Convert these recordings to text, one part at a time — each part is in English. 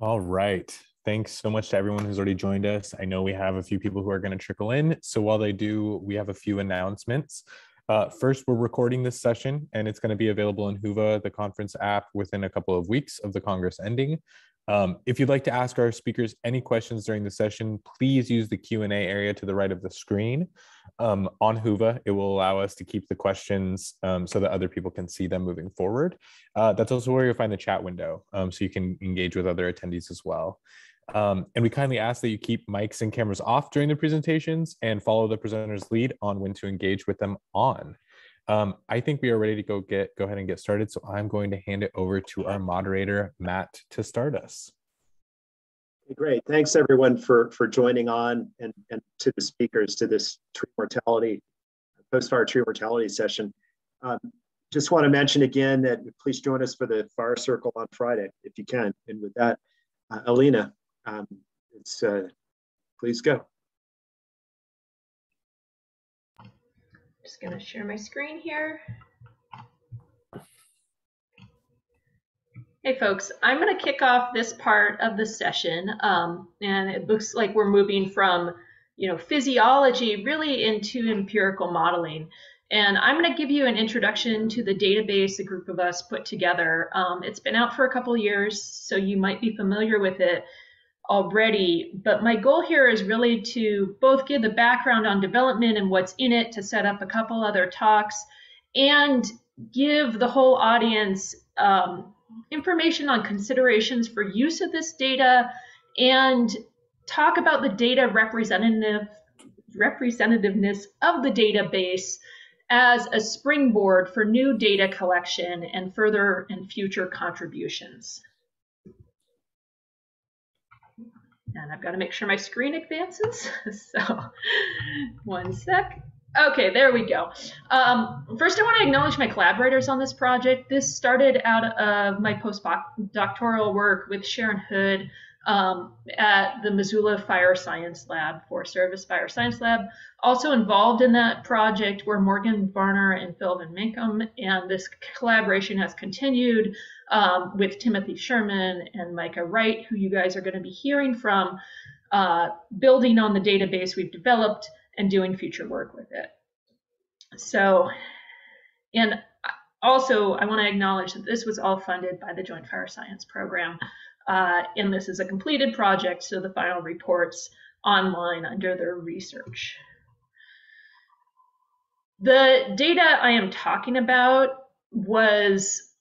All right. Thanks so much to everyone who's already joined us. I know we have a few people who are going to trickle in. So while they do, we have a few announcements. Uh, first, we're recording this session and it's going to be available in Whova, the conference app, within a couple of weeks of the Congress ending. Um, if you'd like to ask our speakers any questions during the session, please use the Q&A area to the right of the screen. Um, on Whova, it will allow us to keep the questions um, so that other people can see them moving forward. Uh, that's also where you'll find the chat window, um, so you can engage with other attendees as well. Um, and we kindly ask that you keep mics and cameras off during the presentations and follow the presenter's lead on when to engage with them on. Um, I think we are ready to go get go ahead and get started. So I'm going to hand it over to our moderator, Matt, to start us. Great. Thanks everyone for for joining on and, and to the speakers to this tree mortality, post-fire tree mortality session. Um, just want to mention again that please join us for the fire circle on Friday if you can. And with that, uh, Alina, um, it's uh, please go. Just gonna share my screen here. Hey folks, I'm gonna kick off this part of the session, um, and it looks like we're moving from, you know, physiology really into empirical modeling. And I'm going to give you an introduction to the database a group of us put together. Um, it's been out for a couple years, so you might be familiar with it already, but my goal here is really to both give the background on development and what's in it to set up a couple other talks and give the whole audience um, information on considerations for use of this data and talk about the data representative representativeness of the database as a springboard for new data collection and further and future contributions. And I've got to make sure my screen advances. so one sec. Okay, there we go. Um, first, I want to acknowledge my collaborators on this project. This started out of my postdoctoral work with Sharon Hood um, at the Missoula Fire Science Lab, Forest Service Fire Science Lab. Also involved in that project were Morgan Varner and Phil Van Mantgem, and this collaboration has continued um, with Timothy Shearman and Micah Wright, who you guys are going to be hearing from, uh, building on the database we've developed and doing future work with it. So, and also I want to acknowledge that this was all funded by the Joint Fire Science Program. Uh, and this is a completed project, so the final reports online under their research. The data I am talking about was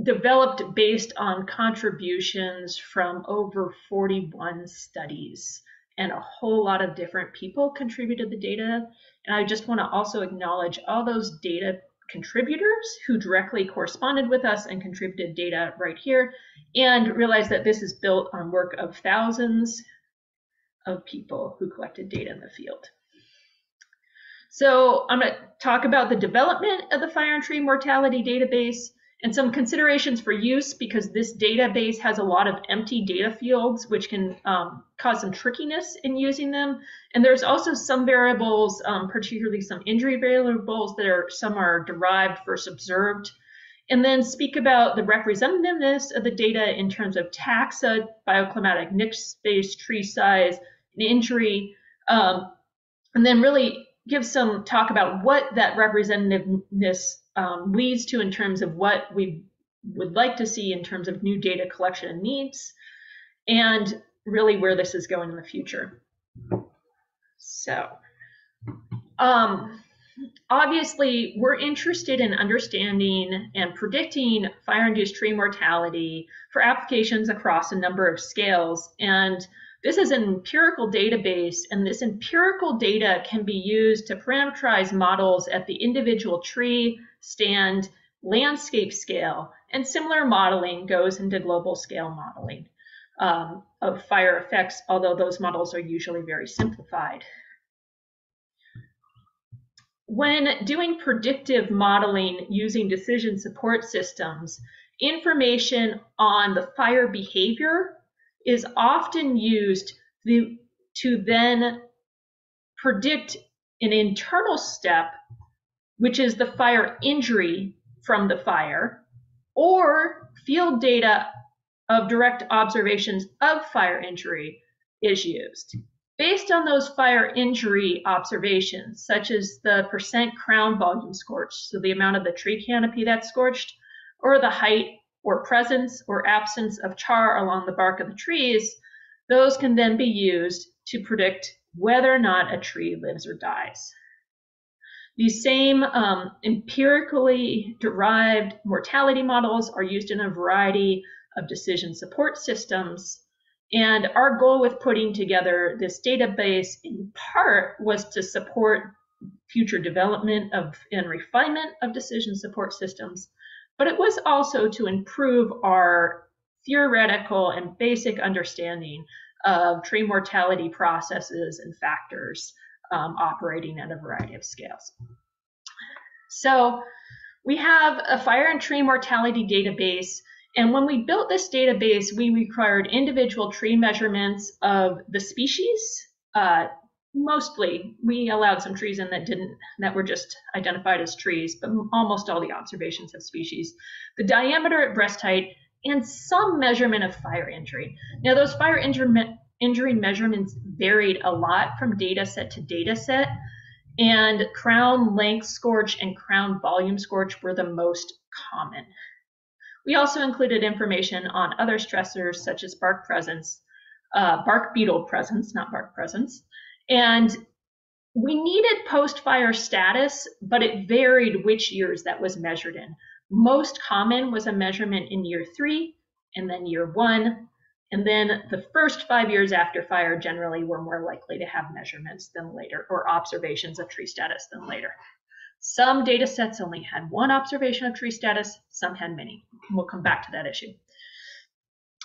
developed based on contributions from over 41 studies and a whole lot of different people contributed the data. And I just want to also acknowledge all those data contributors who directly corresponded with us and contributed data right here and realize that this is built on work of thousands of people who collected data in the field. So I'm going to talk about the development of the fire and tree mortality database and some considerations for use because this database has a lot of empty data fields which can um, cause some trickiness in using them. And there's also some variables um, particularly some injury variables that are some are derived versus observed. And then speak about the representativeness of the data in terms of taxa bioclimatic niche space tree size and injury. Um, and then really give some talk about what that representativeness um, leads to in terms of what we would like to see in terms of new data collection and needs, and really where this is going in the future. So, um, obviously, we're interested in understanding and predicting fire-induced tree mortality for applications across a number of scales. And this is an empirical database, and this empirical data can be used to parameterize models at the individual tree, stand, landscape scale, and similar modeling goes into global scale modeling um, of fire effects, although those models are usually very simplified. When doing predictive modeling using decision support systems, information on the fire behavior is often used to, to then predict an internal step which is the fire injury from the fire, or field data of direct observations of fire injury is used. Based on those fire injury observations, such as the percent crown volume scorched, so the amount of the tree canopy that's scorched, or the height or presence or absence of char along the bark of the trees, those can then be used to predict whether or not a tree lives or dies. These same um, empirically derived mortality models are used in a variety of decision support systems. And our goal with putting together this database in part was to support future development of and refinement of decision support systems, but it was also to improve our theoretical and basic understanding of tree mortality processes and factors um, operating at a variety of scales. So we have a fire and tree mortality database. And when we built this database, we required individual tree measurements of the species. Uh, mostly, we allowed some trees in that didn't, that were just identified as trees, but almost all the observations of species. The diameter at breast height and some measurement of fire injury. Now, those fire injury, injury measurements varied a lot from data set to data set, and crown length scorch and crown volume scorch were the most common. We also included information on other stressors such as bark presence, uh, bark beetle presence, not bark presence, and we needed post-fire status, but it varied which years that was measured in. Most common was a measurement in year three, and then year one, and then the first five years after fire generally were more likely to have measurements than later, or observations of tree status than later. Some data sets only had one observation of tree status, some had many. We'll come back to that issue.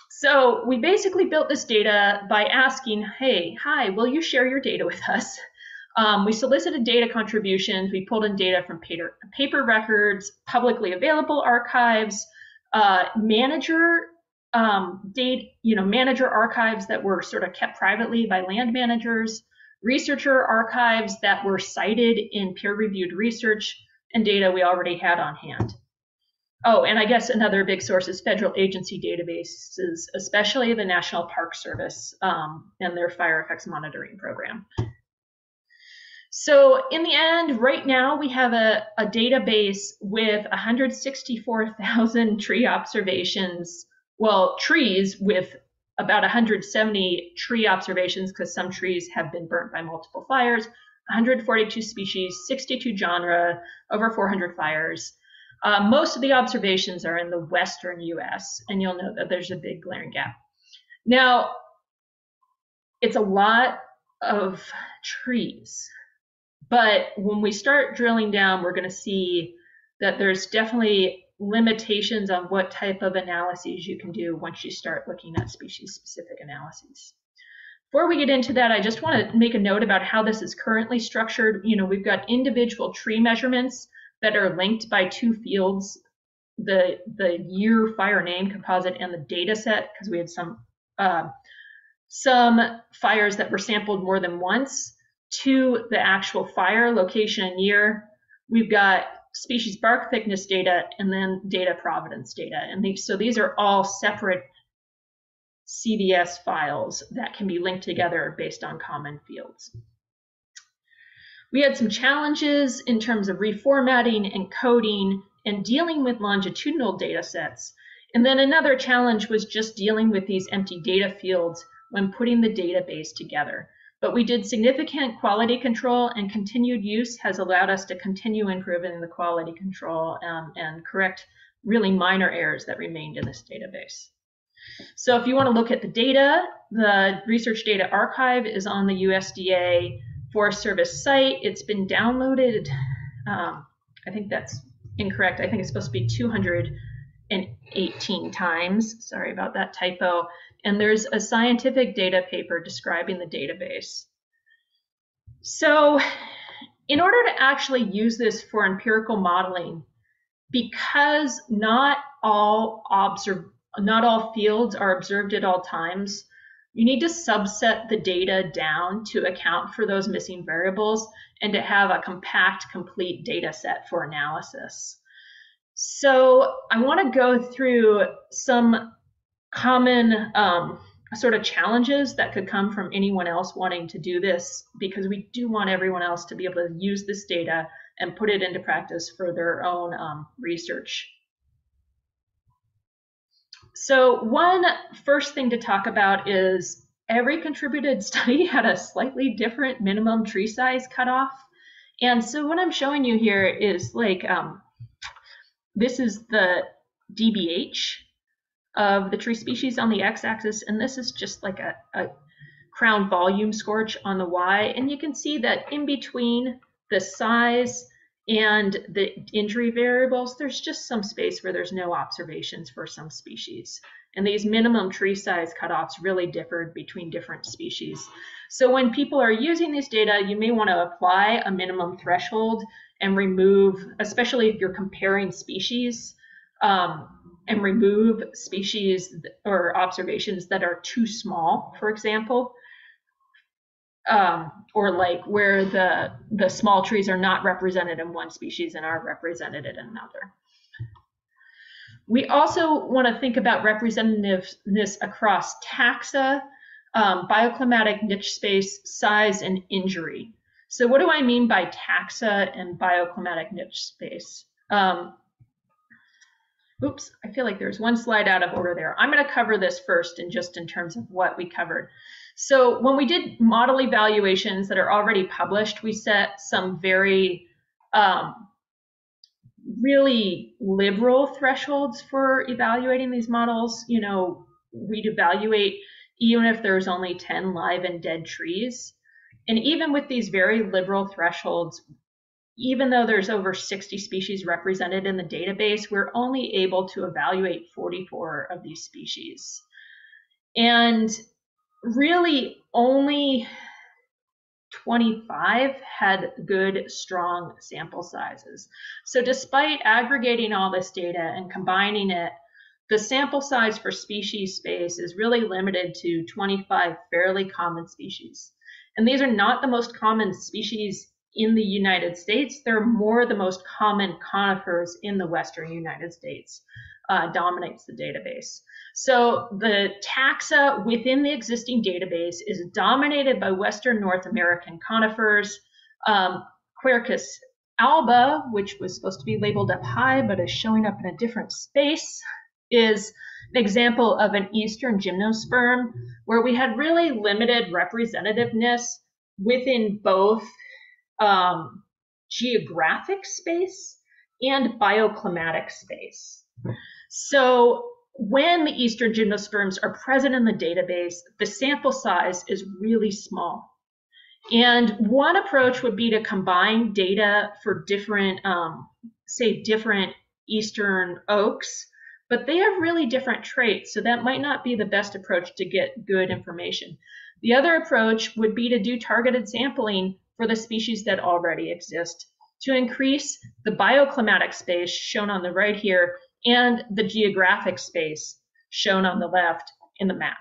So we basically built this data by asking, hey, hi, will you share your data with us? Um, we solicited data contributions. We pulled in data from paper, paper records, publicly available archives, uh, manager um, date, you know, manager archives that were sort of kept privately by land managers, researcher archives that were cited in peer-reviewed research and data we already had on hand. Oh, and I guess another big source is federal agency databases, especially the National Park Service um, and their fire effects monitoring program. So in the end, right now we have a, a database with 164,000 tree observations well, trees with about 170 tree observations because some trees have been burnt by multiple fires, 142 species, 62 genera, over 400 fires. Uh, most of the observations are in the western US, and you'll note that there's a big glaring gap. Now, it's a lot of trees, but when we start drilling down, we're going to see that there's definitely limitations on what type of analyses you can do once you start looking at species specific analyses. Before we get into that, I just want to make a note about how this is currently structured. You know, we've got individual tree measurements that are linked by two fields, the, the year fire name composite and the data set, because we had some, uh, some fires that were sampled more than once to the actual fire location and year. We've got species bark thickness data and then data providence data. And these, so these are all separate CVS files that can be linked together based on common fields. We had some challenges in terms of reformatting and coding and dealing with longitudinal data sets. And then another challenge was just dealing with these empty data fields when putting the database together. But we did significant quality control and continued use has allowed us to continue improving the quality control um, and correct really minor errors that remained in this database. So if you want to look at the data, the Research Data Archive is on the USDA Forest Service site. It's been downloaded. Um, I think that's incorrect. I think it's supposed to be 218 times. Sorry about that typo and there's a scientific data paper describing the database. So in order to actually use this for empirical modeling, because not all observe, not all fields are observed at all times, you need to subset the data down to account for those missing variables and to have a compact, complete data set for analysis. So I want to go through some common um, sort of challenges that could come from anyone else wanting to do this because we do want everyone else to be able to use this data and put it into practice for their own um, research. So one first thing to talk about is every contributed study had a slightly different minimum tree size cutoff. And so what I'm showing you here is like, um, this is the DBH of the tree species on the x-axis, and this is just like a, a crown volume scorch on the y. And you can see that in between the size and the injury variables, there's just some space where there's no observations for some species. And these minimum tree size cutoffs really differed between different species. So when people are using these data, you may want to apply a minimum threshold and remove, especially if you're comparing species, um, and remove species or observations that are too small, for example, um, or like where the the small trees are not represented in one species and are represented in another. We also want to think about representativeness across taxa, um, bioclimatic niche space, size, and injury. So what do I mean by taxa and bioclimatic niche space? Um, oops, I feel like there's one slide out of order there. I'm going to cover this first and just in terms of what we covered. So when we did model evaluations that are already published, we set some very um, really liberal thresholds for evaluating these models. You know, we'd evaluate even if there's only 10 live and dead trees. And even with these very liberal thresholds, even though there's over 60 species represented in the database, we're only able to evaluate 44 of these species. And really only 25 had good, strong sample sizes. So despite aggregating all this data and combining it, the sample size for species space is really limited to 25 fairly common species. And these are not the most common species in the United States. They're more the most common conifers in the Western United States, uh, dominates the database. So the taxa within the existing database is dominated by Western North American conifers. Um, Quercus alba, which was supposed to be labeled up high but is showing up in a different space, is an example of an Eastern gymnosperm where we had really limited representativeness within both um, geographic space and bioclimatic space. So when the eastern gymnosperms are present in the database, the sample size is really small. And one approach would be to combine data for different, um, say, different eastern oaks, but they have really different traits, so that might not be the best approach to get good information. The other approach would be to do targeted sampling for the species that already exist to increase the bioclimatic space shown on the right here and the geographic space shown on the left in the map.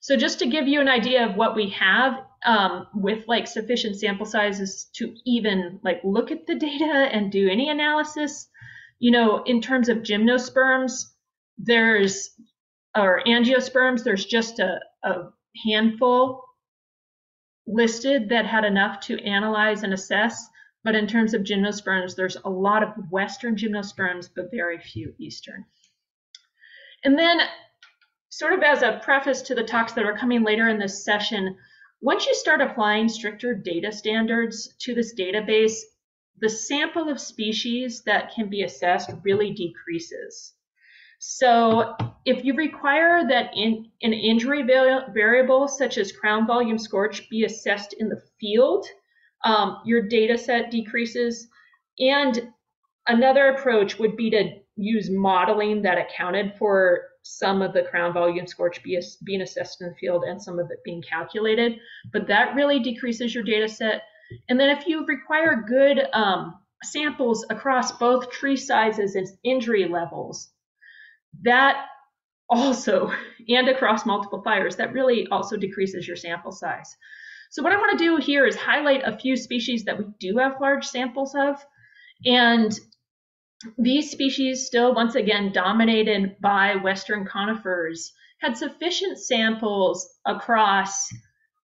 So just to give you an idea of what we have um, with like sufficient sample sizes to even like look at the data and do any analysis, you know, in terms of gymnosperms, there's, or angiosperms, there's just a, a handful listed that had enough to analyze and assess. But in terms of gymnosperms, there's a lot of Western gymnosperms, but very few Eastern. And then, sort of as a preface to the talks that are coming later in this session, once you start applying stricter data standards to this database, the sample of species that can be assessed really decreases. So if you require that in, an injury variable such as crown volume scorch be assessed in the field, um, your data set decreases. And another approach would be to use modeling that accounted for some of the crown volume scorch be, being assessed in the field and some of it being calculated. But that really decreases your data set. And then if you require good um, samples across both tree sizes and injury levels, that also, and across multiple fires, that really also decreases your sample size. So what I want to do here is highlight a few species that we do have large samples of and these species, still once again dominated by Western conifers, had sufficient samples across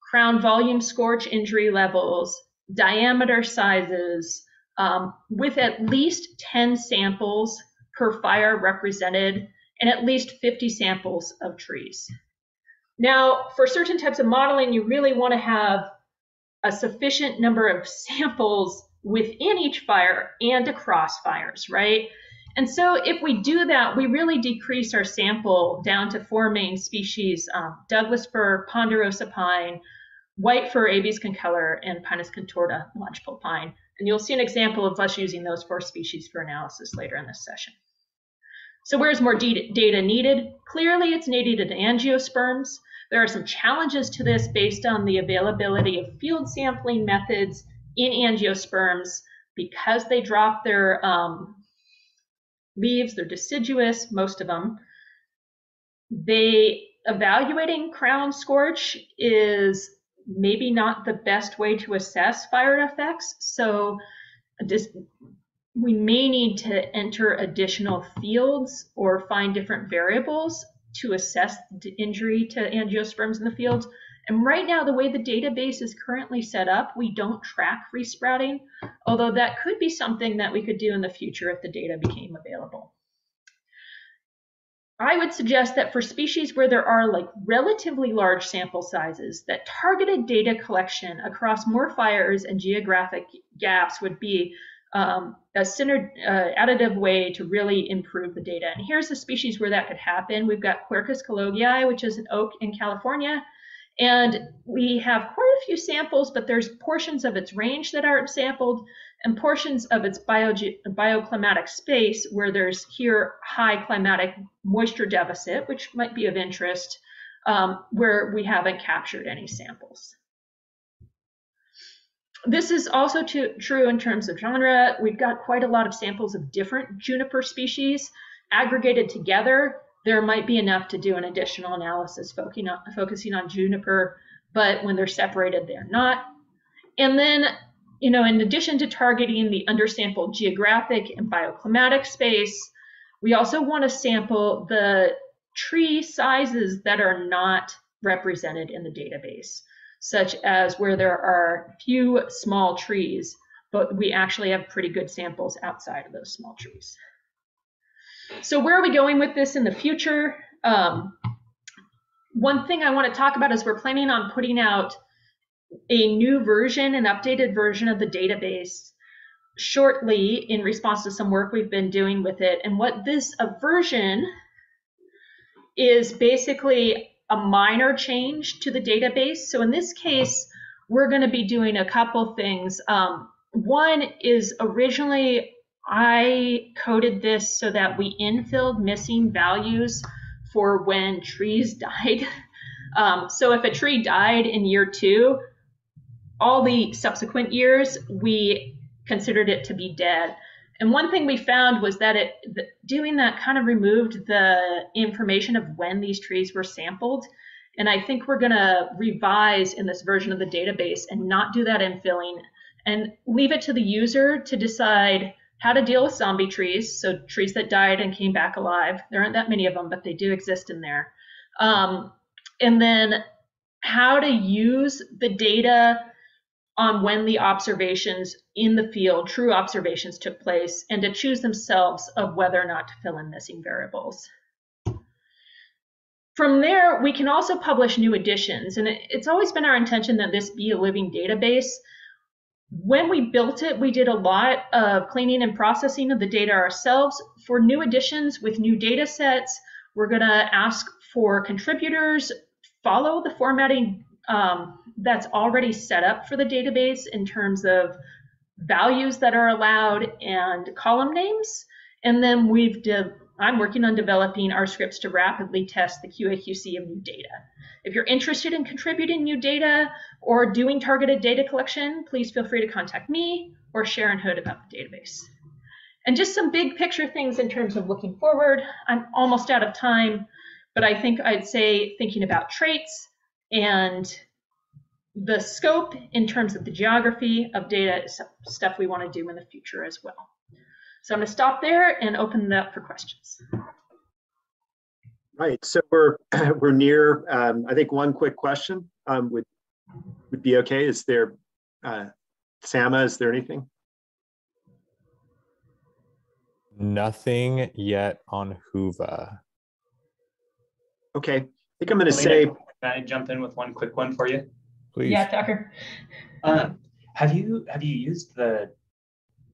crown volume scorch injury levels, diameter sizes, um, with at least 10 samples per fire represented and at least 50 samples of trees. Now, for certain types of modeling, you really want to have a sufficient number of samples within each fire and across fires, right? And so if we do that, we really decrease our sample down to four main species, um, Douglas fir, ponderosa pine, white fir, Abies concolor, and Pinus contorta, lodgepole pine. And you'll see an example of us using those four species for analysis later in this session. So where's more data needed? Clearly it's needed in angiosperms. There are some challenges to this based on the availability of field sampling methods in angiosperms because they drop their um, leaves, they're deciduous, most of them. They evaluating crown scorch is maybe not the best way to assess fire effects. So just, we may need to enter additional fields or find different variables to assess the injury to angiosperms in the fields. And right now, the way the database is currently set up, we don't track resprouting, although that could be something that we could do in the future if the data became available. I would suggest that for species where there are like relatively large sample sizes, that targeted data collection across more fires and geographic gaps would be um, a syner- uh, additive way to really improve the data. And here's the species where that could happen. We've got Quercus kelloggii, which is an oak in California. And we have quite a few samples, but there's portions of its range that aren't sampled and portions of its bio- bioclimatic space where there's here high climatic moisture deficit, which might be of interest, um, where we haven't captured any samples this is also true in terms of genre. We've got quite a lot of samples of different juniper species aggregated together. There might be enough to do an additional analysis focusing on, focusing on juniper, but when they're separated, they're not. And then, you know, in addition to targeting the undersampled geographic and bioclimatic space, we also want to sample the tree sizes that are not represented in the database such as where there are few small trees, but we actually have pretty good samples outside of those small trees. So where are we going with this in the future? Um, one thing I want to talk about is we're planning on putting out a new version, an updated version of the database shortly in response to some work we've been doing with it. And what this version is basically a minor change to the database. So in this case, we're going to be doing a couple things. Um, one is originally I coded this so that we infilled missing values for when trees died. Um, so if a tree died in year two, all the subsequent years we considered it to be dead. And one thing we found was that it doing that kind of removed the information of when these trees were sampled. And I think we're going to revise in this version of the database and not do that infilling and leave it to the user to decide how to deal with zombie trees, so trees that died and came back alive. There aren't that many of them, but they do exist in there. Um, and then how to use the data on when the observations in the field, true observations took place, and to choose themselves of whether or not to fill in missing variables. From there, we can also publish new editions, and it's always been our intention that this be a living database. When we built it, we did a lot of cleaning and processing of the data ourselves. For new editions with new data sets, we're going to ask for contributors, follow the formatting um, that's already set up for the database in terms of values that are allowed and column names. And then we've I'm working on developing our scripts to rapidly test the QA/QC of new data. If you're interested in contributing new data or doing targeted data collection, please feel free to contact me or Sharon Hood about the database. And just some big picture things in terms of looking forward. I'm almost out of time, but I think I'd say thinking about traits and the scope in terms of the geography of data is stuff we want to do in the future as well. So I'm going to stop there and open it up for questions. Right, so we're we're near. Um, I think one quick question um, would would be okay. Is there, uh, Sama? Is there anything? Nothing yet on Whova. Okay, I think I'm going to say. Can I jump in with one quick one for you? Please. Yeah, Tucker. Um, have you have you used the?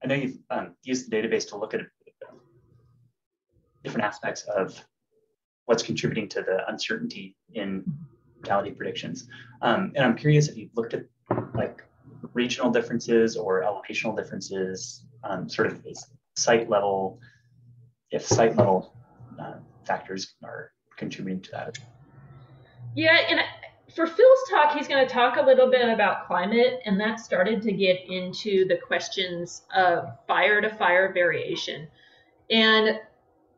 I know you've um, used the database to look at different aspects of what's contributing to the uncertainty in mortality predictions. Um, and I'm curious if you've looked at like regional differences or elevational differences, um, sort of site level, if site level uh, factors are contributing to that. Yeah, and for Phil's talk, he's going to talk a little bit about climate, and that started to get into the questions of fire to fire variation. And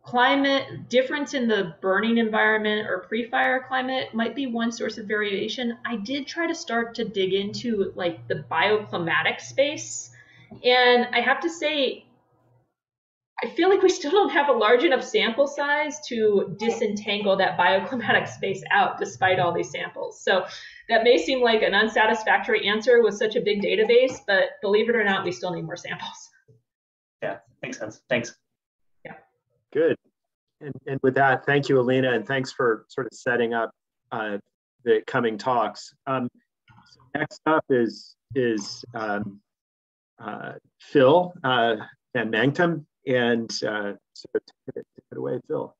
climate difference in the burning environment or pre-fire climate might be one source of variation. I did try to start to dig into like the bioclimatic space, and I have to say I feel like we still don't have a large enough sample size to disentangle that bioclimatic space out despite all these samples. So that may seem like an unsatisfactory answer with such a big database, but believe it or not, we still need more samples. Yeah, makes sense. Thanks. Yeah. Good. And, and with that, thank you, Alina, and thanks for sort of setting up uh, the coming talks. Um, so next up is is um, uh, Phil uh, Van Mantgem, and uh, so take it, take it away, Phil.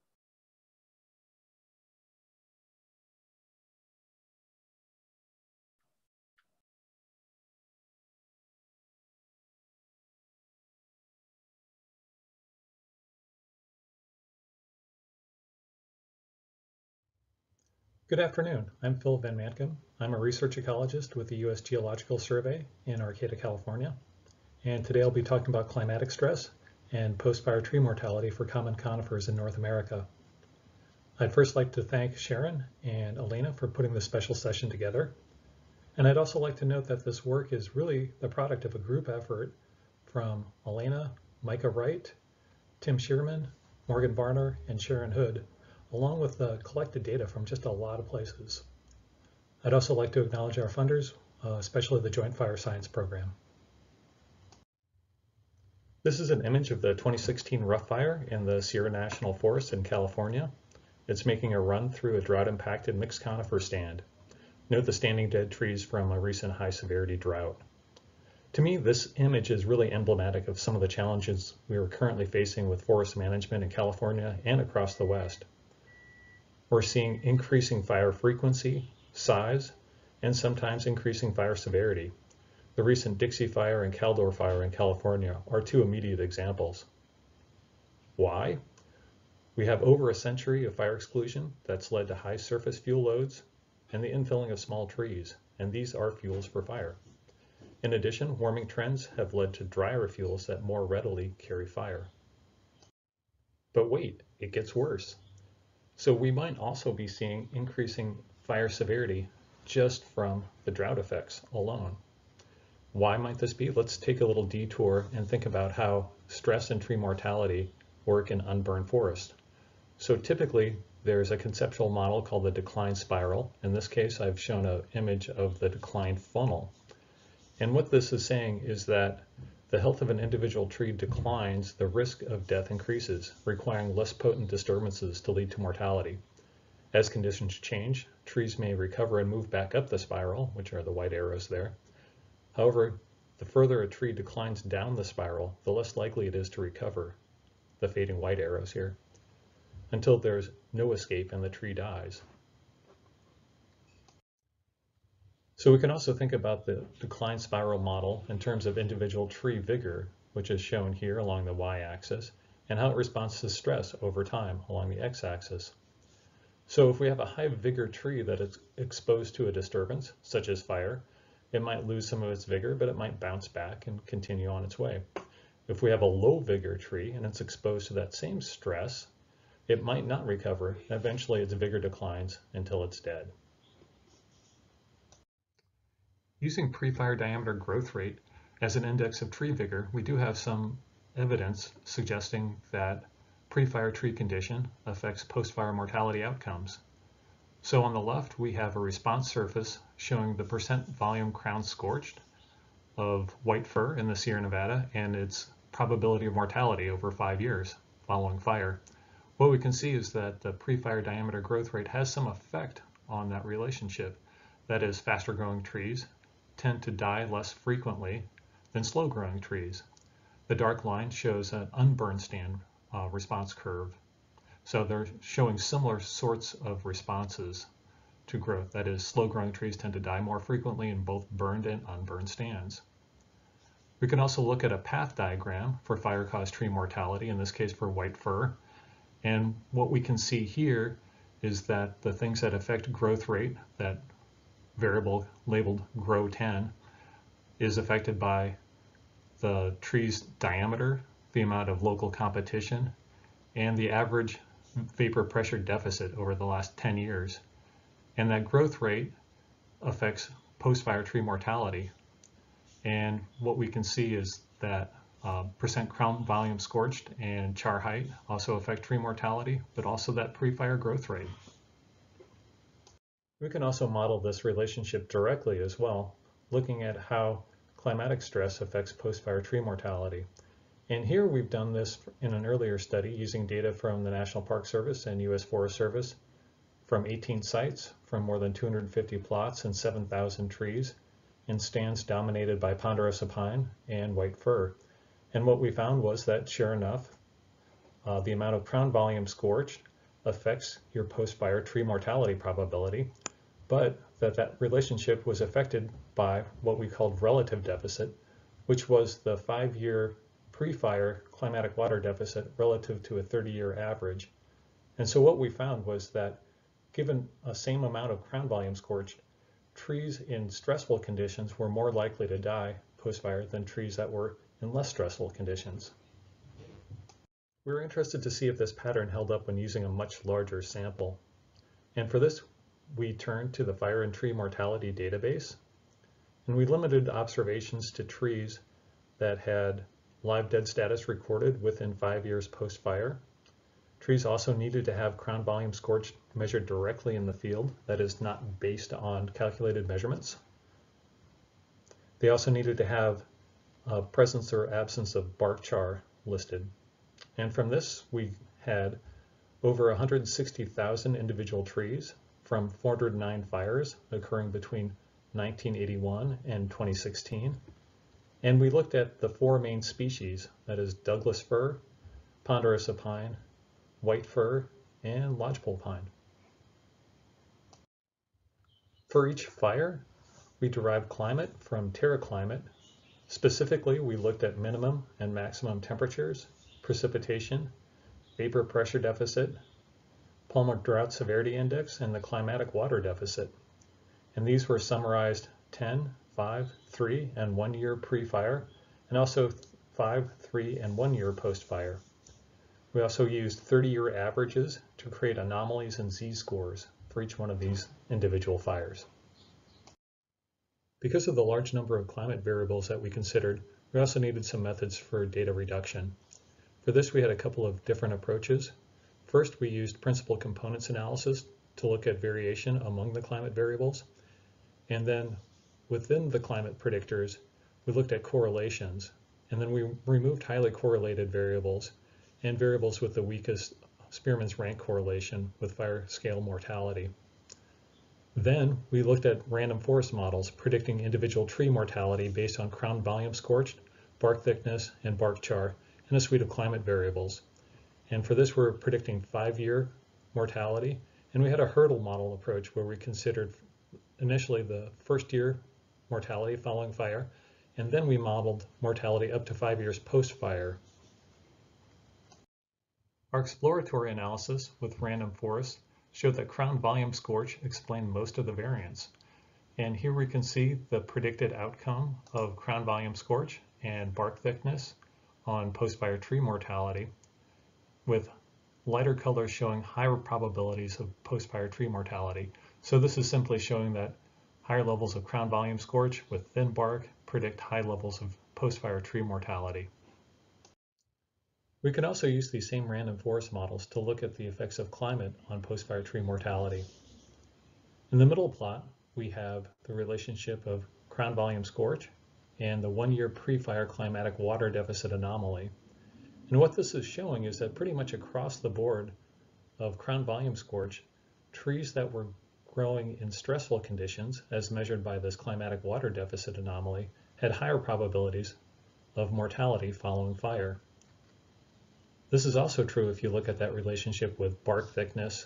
Good afternoon. I'm Phil Van Mantgem. I'm a research ecologist with the U.S. Geological Survey in Arcata, California. And today I'll be talking about climatic stress and post-fire tree mortality for common conifers in North America. I'd first like to thank Sharon and Alina for putting this special session together. And I'd also like to note that this work is really the product of a group effort from Alina, Micah Wright, Tim Shearman, Morgan Varner, and Sharon Hood, along with the collected data from just a lot of places. I'd also like to acknowledge our funders, uh, especially the Joint Fire Science Program. This is an image of the 2016 rough fire in the Sierra National Forest in California. It's making a run through a drought-impacted mixed conifer stand. Note the standing dead trees from a recent high severity drought. To me, this image is really emblematic of some of the challenges we are currently facing with forest management in California and across the West. We're seeing increasing fire frequency, size, and sometimes increasing fire severity. The recent Dixie Fire and Caldor Fire in California are two immediate examples. Why? We have over a century of fire exclusion that's led to high surface fuel loads and the infilling of small trees, and these are fuels for fire. In addition, warming trends have led to drier fuels that more readily carry fire. But wait, it gets worse. So we might also be seeing increasing fire severity just from the drought effects alone. Why might this be? Let's take a little detour and think about how stress and tree mortality work in unburned forest. So typically there's a conceptual model called the decline spiral. In this case, I've shown an image of the decline funnel. And what this is saying is that the health of an individual tree declines, the risk of death increases, requiring less potent disturbances to lead to mortality. As conditions change, trees may recover and move back up the spiral, which are the white arrows there. However, the further a tree declines down the spiral, the less likely it is to recover, the fading white arrows here, until there's no escape and the tree dies. So we can also think about the decline spiral model in terms of individual tree vigor, which is shown here along the y-axis, and how it responds to stress over time along the x-axis. So if we have a high vigor tree that is exposed to a disturbance, such as fire, it might lose some of its vigor, but it might bounce back and continue on its way. If we have a low vigor tree and it's exposed to that same stress, it might not recover, eventually its vigor declines until it's dead. Using pre-fire diameter growth rate as an index of tree vigor, we do have some evidence suggesting that pre-fire tree condition affects post-fire mortality outcomes. So on the left, we have a response surface showing the percent volume crown scorched of white fir in the Sierra Nevada and its probability of mortality over five years following fire. What we can see is that the pre-fire diameter growth rate has some effect on that relationship. That is, faster growing trees tend to die less frequently than slow growing trees. The dark line shows an unburned stand uh, response curve. So they're showing similar sorts of responses to growth. That is, slow growing trees tend to die more frequently in both burned and unburned stands. We can also look at a path diagram for fire-caused tree mortality, in this case for white fir. And what we can see here is that the things that affect growth rate, that variable labeled GROW10, is affected by the tree's diameter, the amount of local competition, and the average vapor pressure deficit over the last 10 years. And that growth rate affects post-fire tree mortality. And what we can see is that uh, percent crown volume scorched and char height also affect tree mortality, but also that pre-fire growth rate. We can also model this relationship directly as well, looking at how climatic stress affects post-fire tree mortality. And here we've done this in an earlier study using data from the National Park Service and U.S. Forest Service from 18 sites from more than 250 plots and 7,000 trees in stands dominated by ponderosa pine and white fir. And what we found was that sure enough, uh, the amount of crown volume scorched affects your post-fire tree mortality probability, but that that relationship was affected by what we called relative deficit, which was the five-year pre-fire climatic water deficit relative to a 30-year average. And so what we found was that given a same amount of crown volume scorched, trees in stressful conditions were more likely to die post-fire than trees that were in less stressful conditions. We were interested to see if this pattern held up when using a much larger sample. And for this, we turned to the fire and tree mortality database, and we limited observations to trees that had live dead status recorded within five years post-fire. Trees also needed to have crown volume scorched measured directly in the field, that is not based on calculated measurements. They also needed to have a presence or absence of bark char listed. And from this, we had over 160,000 individual trees from 409 fires occurring between 1981 and 2016. And we looked at the four main species, that is Douglas fir, ponderosa pine, white fir, and lodgepole pine. For each fire, we derived climate from TerraClimate. Specifically, we looked at minimum and maximum temperatures, precipitation, vapor pressure deficit, Palmer Drought Severity Index, and the climatic water deficit. And these were summarized 10, 5, 3, and 1 year pre-fire, and also 5, 3, and 1 year post-fire. We also used 30-year averages to create anomalies and z-scores for each one of these individual fires. Because of the large number of climate variables that we considered, we also needed some methods for data reduction. For this, we had a couple of different approaches. First, we used principal components analysis to look at variation among the climate variables. And then within the climate predictors, we looked at correlations. And then we removed highly correlated variables and variables with the weakest Spearman's rank correlation with fire scale mortality. Then we looked at random forest models predicting individual tree mortality based on crown volume scorched, bark thickness, and bark char, and a suite of climate variables. And for this, we're predicting five-year mortality. And we had a hurdle model approach where we considered initially the first year mortality following fire, and then we modeled mortality up to five years post-fire. Our exploratory analysis with random forests showed that crown volume scorch explained most of the variance. And here we can see the predicted outcome of crown volume scorch and bark thickness on post-fire tree mortality with lighter colors showing higher probabilities of post-fire tree mortality. So this is simply showing that higher levels of crown volume scorch with thin bark predict high levels of post-fire tree mortality. We can also use these same random forest models to look at the effects of climate on post-fire tree mortality. In the middle plot, we have the relationship of crown volume scorch and the one-year pre-fire climatic water deficit anomaly. And what this is showing is that pretty much across the board of crown volume scorch, trees that were growing in stressful conditions, as measured by this climatic water deficit anomaly, had higher probabilities of mortality following fire. This is also true if you look at that relationship with bark thickness,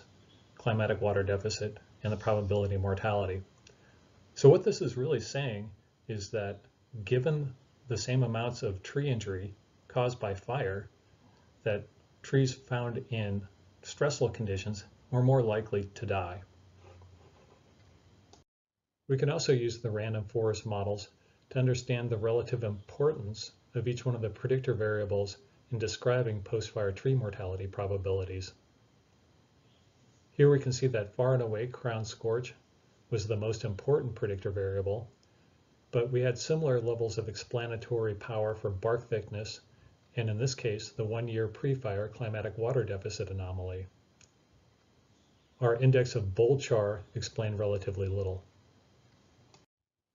climatic water deficit, and the probability of mortality. So what this is really saying is that given the same amounts of tree injury caused by fire, that trees found in stressful conditions were more likely to die. We can also use the random forest models to understand the relative importance of each one of the predictor variables in describing post-fire tree mortality probabilities. Here we can see that far and away crown scorch was the most important predictor variable, but we had similar levels of explanatory power for bark thickness, and in this case, the one-year pre-fire climatic water deficit anomaly. Our index of bole char explained relatively little.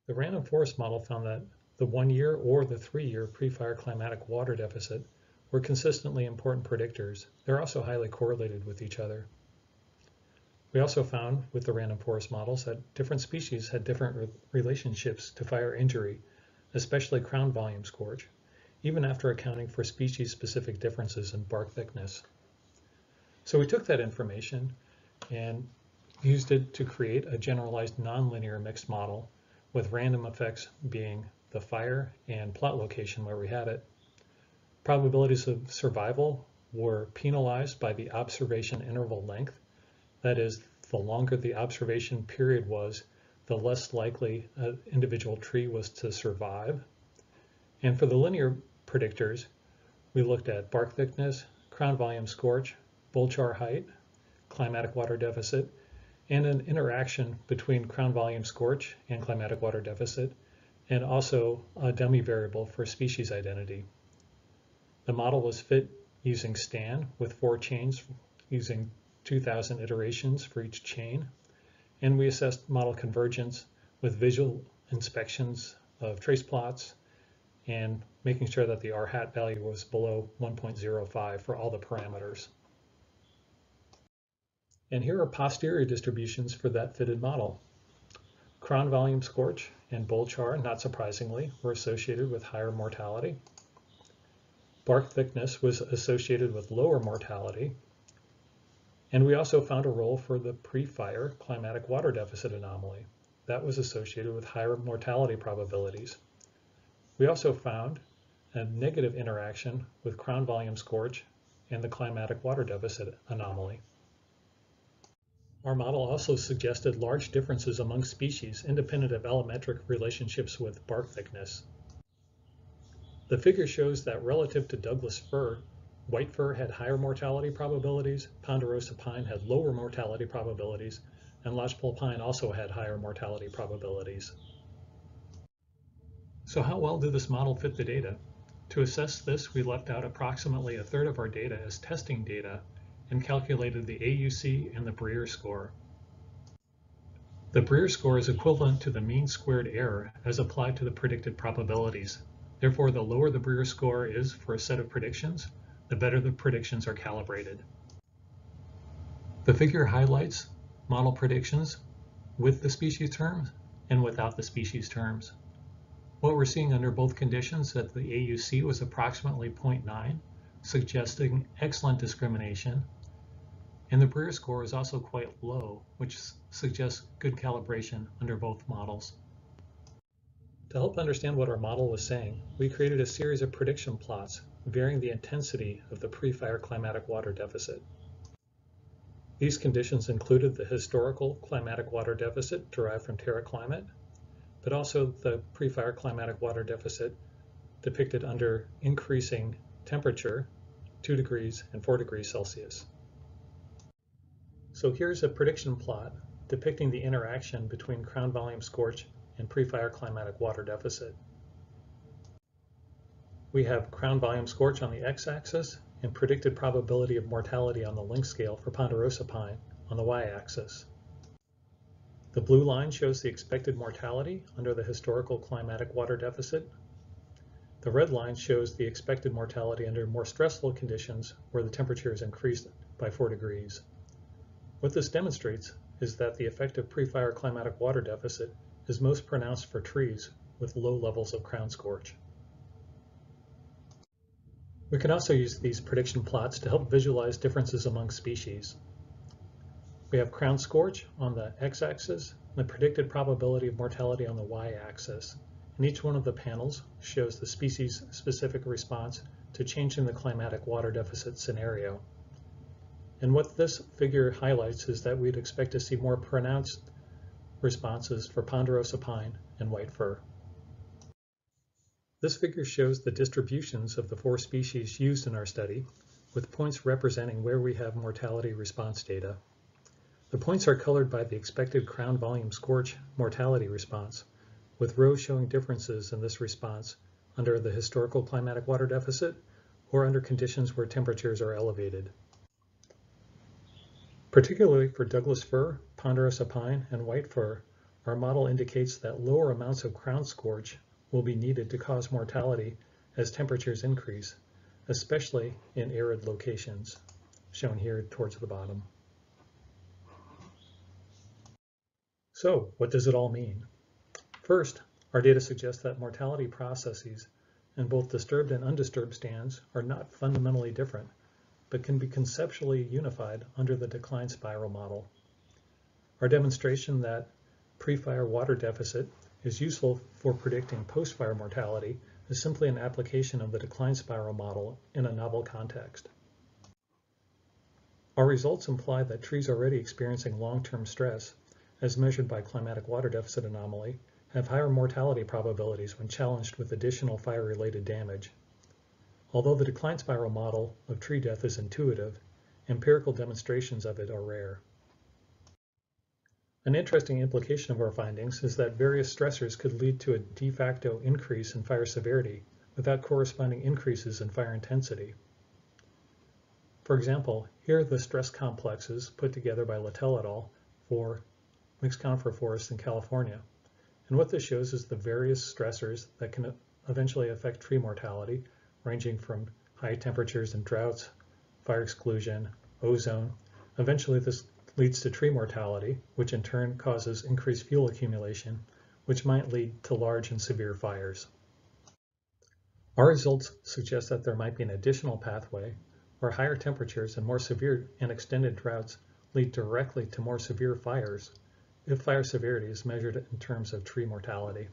The random forest model found that the one-year or the three-year pre-fire climatic water deficit were consistently important predictors. They're also highly correlated with each other. We also found with the random forest models that different species had different re relationships to fire injury, especially crown volume scorch, even after accounting for species-specific differences in bark thickness. So we took that information and used it to create a generalized nonlinear mixed model with random effects being the fire and plot location where we had it. Probabilities of survival were penalized by the observation interval length that is, the longer the observation period was, the less likely an individual tree was to survive. And for the linear predictors, we looked at bark thickness, crown volume scorch, bole char height, climatic water deficit, and an interaction between crown volume scorch and climatic water deficit, and also a dummy variable for species identity. The model was fit using STAN with four chains using 2,000 iterations for each chain. And we assessed model convergence with visual inspections of trace plots and making sure that the R hat value was below 1.05 for all the parameters. And here are posterior distributions for that fitted model. Crown volume scorch and bole char, not surprisingly, were associated with higher mortality. Bark thickness was associated with lower mortality, and we also found a role for the pre-fire climatic water deficit anomaly. That was associated with higher mortality probabilities. We also found a negative interaction with crown volume scorch and the climatic water deficit anomaly. Our model also suggested large differences among species independent of allometric relationships with bark thickness. The figure shows that relative to Douglas fir, White fir had higher mortality probabilities, ponderosa pine had lower mortality probabilities, and lodgepole pine also had higher mortality probabilities. So how well did this model fit the data? To assess this, we left out approximately a third of our data as testing data and calculated the AUC and the Brier score. The Brier score is equivalent to the mean squared error as applied to the predicted probabilities. Therefore, the lower the Brier score is for a set of predictions, the better the predictions are calibrated. The figure highlights model predictions with the species terms and without the species terms. What we're seeing under both conditions that the AUC was approximately 0.9, suggesting excellent discrimination, and the Brier score is also quite low, which suggests good calibration under both models. To help understand what our model was saying, we created a series of prediction plots varying the intensity of the pre-fire climatic water deficit. These conditions included the historical climatic water deficit derived from TerraClimate, but also the pre-fire climatic water deficit depicted under increasing temperature, 2 degrees and 4 degrees Celsius. So here's a prediction plot depicting the interaction between crown volume scorch and pre-fire climatic water deficit. We have crown volume scorch on the x-axis and predicted probability of mortality on the length scale for ponderosa pine on the y-axis. The blue line shows the expected mortality under the historical climatic water deficit. The red line shows the expected mortality under more stressful conditions where the temperature is increased by 4 degrees. What this demonstrates is that the effect of pre-fire climatic water deficit is most pronounced for trees with low levels of crown scorch. We can also use these prediction plots to help visualize differences among species. We have crown scorch on the x-axis and the predicted probability of mortality on the y-axis. And each one of the panels shows the species-specific response to changing the climatic water deficit scenario. And what this figure highlights is that we'd expect to see more pronounced responses for ponderosa pine and white fir. This figure shows the distributions of the four species used in our study, with points representing where we have mortality response data. The points are colored by the expected crown volume scorch mortality response, with rows showing differences in this response under the historical climatic water deficit or under conditions where temperatures are elevated. Particularly for Douglas fir, ponderosa pine, and white fir, our model indicates that lower amounts of crown scorch will be needed to cause mortality as temperatures increase, especially in arid locations, shown here towards the bottom. So what does it all mean? First, our data suggests that mortality processes in both disturbed and undisturbed stands are not fundamentally different, but can be conceptually unified under the decline spiral model. Our demonstration that pre-fire water deficit is useful for predicting post-fire mortality is simply an application of the decline spiral model in a novel context. Our results imply that trees already experiencing long-term stress, as measured by climatic water deficit anomaly, have higher mortality probabilities when challenged with additional fire-related damage. Although the decline spiral model of tree death is intuitive, empirical demonstrations of it are rare. An interesting implication of our findings is that various stressors could lead to a de facto increase in fire severity without corresponding increases in fire intensity. For example, here are the stress complexes put together by Littell et al. for mixed conifer forests in California. And what this shows is the various stressors that can eventually affect tree mortality, ranging from high temperatures and droughts, fire exclusion, ozone. Eventually, this leads to tree mortality, which in turn causes increased fuel accumulation, which might lead to large and severe fires. Our results suggest that there might be an additional pathway where higher temperatures and more severe and extended droughts lead directly to more severe fires if fire severity is measured in terms of tree mortality.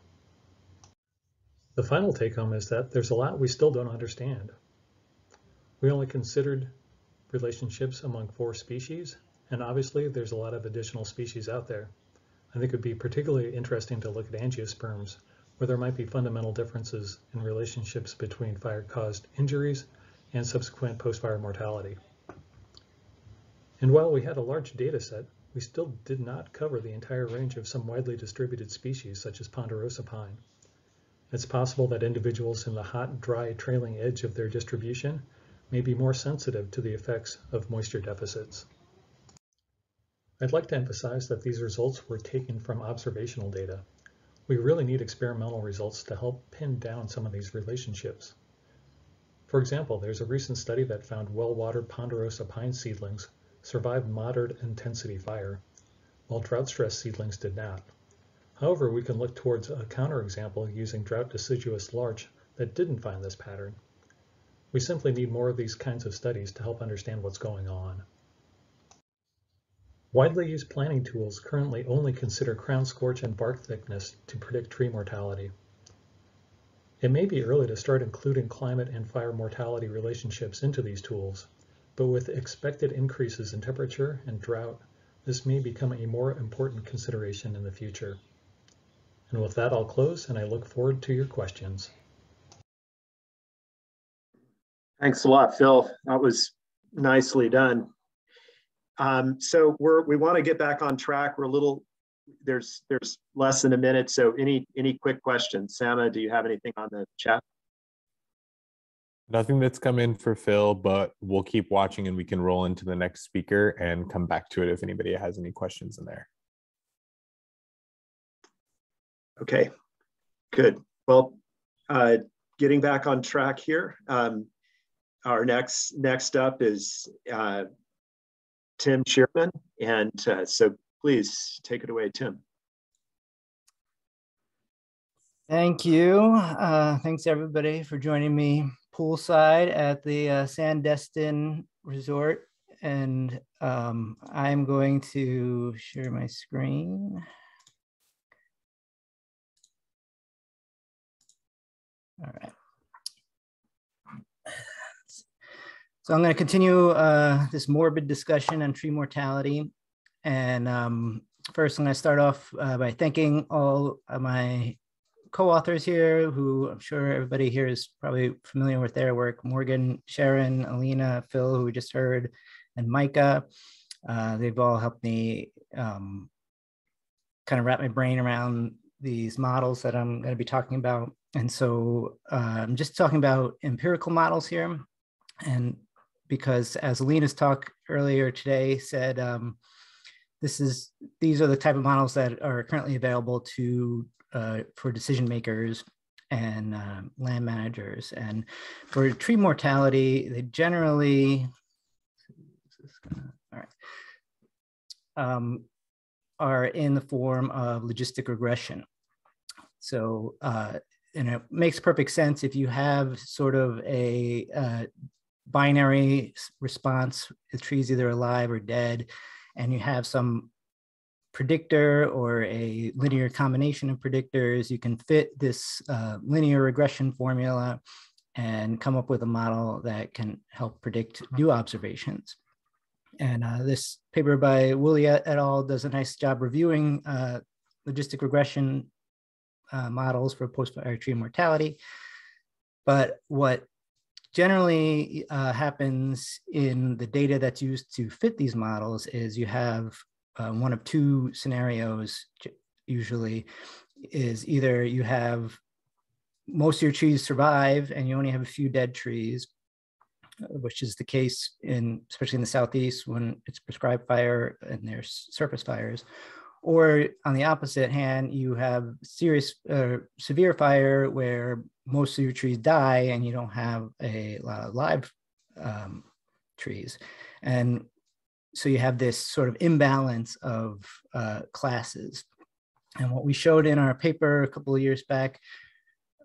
The final take home is that there's a lot we still don't understand. We only considered relationships among four species and obviously, there's a lot of additional species out there. I think it would be particularly interesting to look at angiosperms, where there might be fundamental differences in relationships between fire-caused injuries and subsequent post-fire mortality. And while we had a large data set, we still did not cover the entire range of some widely distributed species, such as ponderosa pine. It's possible that individuals in the hot, dry, trailing edge of their distribution may be more sensitive to the effects of moisture deficits. I'd like to emphasize that these results were taken from observational data. We really need experimental results to help pin down some of these relationships. For example, there's a recent study that found well-watered ponderosa pine seedlings survived moderate intensity fire, while drought-stressed seedlings did not. However, we can look towards a counterexample using drought deciduous larch that didn't find this pattern. We simply need more of these kinds of studies to help understand what's going on. Widely used planning tools currently only consider crown scorch and bark thickness to predict tree mortality. It may be early to start including climate and fire mortality relationships into these tools, but with expected increases in temperature and drought, this may become a more important consideration in the future. And with that, I'll close and I look forward to your questions. Thanks a lot, Phil. That was nicely done. Um, so we're we want to get back on track. We're a little there's there's less than a minute. So any any quick questions? Sama, do you have anything on the chat? Nothing that's come in for Phil, but we'll keep watching and we can roll into the next speaker and come back to it if anybody has any questions in there. Okay, good. Well, uh, getting back on track here. Um, our next next up is uh, Tim Shearman, and uh, so please take it away, Tim. Thank you. Uh, thanks everybody for joining me poolside at the uh, Sandestin Resort. And um, I'm going to share my screen. All right. So I'm going to continue uh, this morbid discussion on tree mortality. And um, first, I'm going to start off uh, by thanking all of my co-authors here, who I'm sure everybody here is probably familiar with their work, Morgan, Sharon, Alina, Phil, who we just heard, and Micah. Uh, they've all helped me um, kind of wrap my brain around these models that I'm going to be talking about. And so uh, I'm just talking about empirical models here. And because as Alina's talk earlier today said, um, this is these are the type of models that are currently available to uh, for decision makers and uh, land managers. And for tree mortality, they generally, all right, um, are in the form of logistic regression. So, uh, and it makes perfect sense if you have sort of a uh, binary response, the tree's either alive or dead, and you have some predictor or a linear combination of predictors, you can fit this uh, linear regression formula and come up with a model that can help predict new observations. And uh, this paper by Woolley et al. does a nice job reviewing uh, logistic regression uh, models for post-fire tree mortality. But what generally uh, happens in the data that's used to fit these models is you have uh, one of two scenarios usually is either you have most of your trees survive and you only have a few dead trees, which is the case in especially in the southeast when it's prescribed fire and there's surface fires. Or on the opposite hand, you have serious, uh, severe fire where most of your trees die and you don't have a lot of live um, trees. And so you have this sort of imbalance of uh, classes. And what we showed in our paper a couple of years back,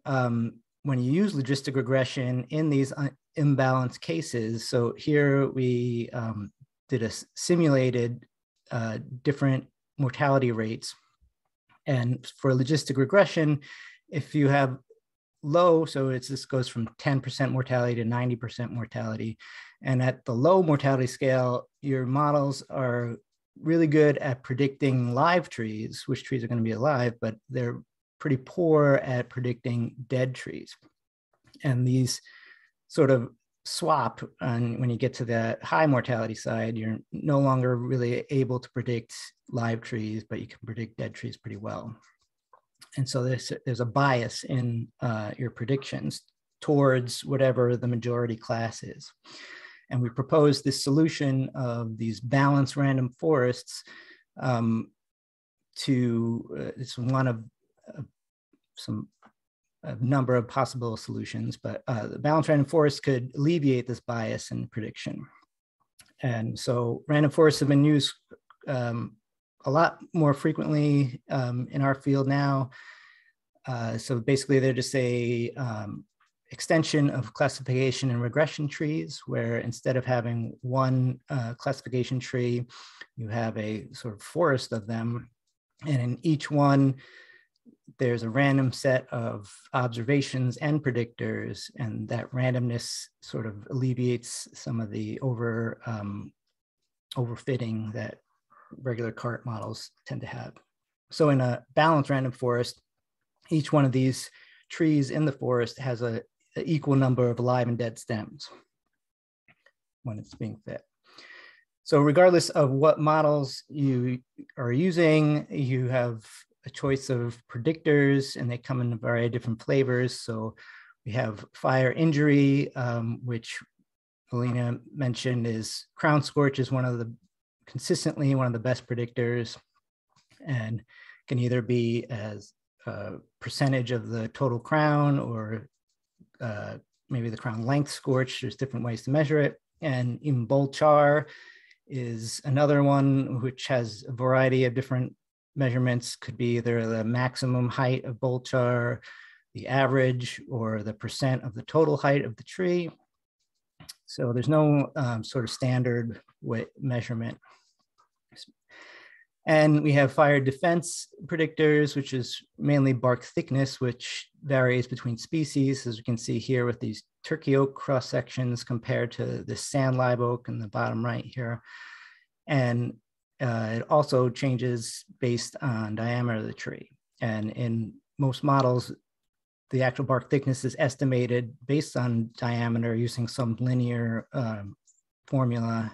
um, when you use logistic regression in these imbalanced cases, so here we um, did a simulated uh, different mortality rates. And for logistic regression, if you have low, so it's this goes from 10% mortality to 90% mortality. And at the low mortality scale, your models are really good at predicting live trees, which trees are going to be alive, but they're pretty poor at predicting dead trees. And these sort of swap and when you get to the high mortality side you're no longer really able to predict live trees but you can predict dead trees pretty well. And so there's, there's a bias in uh, your predictions towards whatever the majority class is. And we propose this solution of these balanced random forests um, to, uh, it's one of uh, some a number of possible solutions, but uh, the balanced random forest could alleviate this bias in prediction. And so random forests have been used um, a lot more frequently um, in our field now. Uh, so basically they're just a um, extension of classification and regression trees, where instead of having one uh, classification tree, you have a sort of forest of them. And in each one, there's a random set of observations and predictors, and that randomness sort of alleviates some of the over um, overfitting that regular CART models tend to have. So in a balanced random forest, each one of these trees in the forest has a, equal number of alive and dead stems when it's being fit. So regardless of what models you are using, you have a choice of predictors and they come in a variety of different flavors. So We have fire injury, um, which Alina mentioned is crown scorch is one of the consistently one of the best predictors and can either be as a percentage of the total crown or uh, maybe the crown length scorch. There's different ways to measure it. And even bole char is another one which has a variety of different measurements, could be either the maximum height of bole char, the average, or the percent of the total height of the tree. So there's no um, sort of standard measurement. And we have fire defense predictors, which is mainly bark thickness, which varies between species, as we can see here with these turkey oak cross sections compared to the sand live oak in the bottom right here. And uh, it also changes based on diameter of the tree. And in most models, the actual bark thickness is estimated based on diameter using some linear um, formula,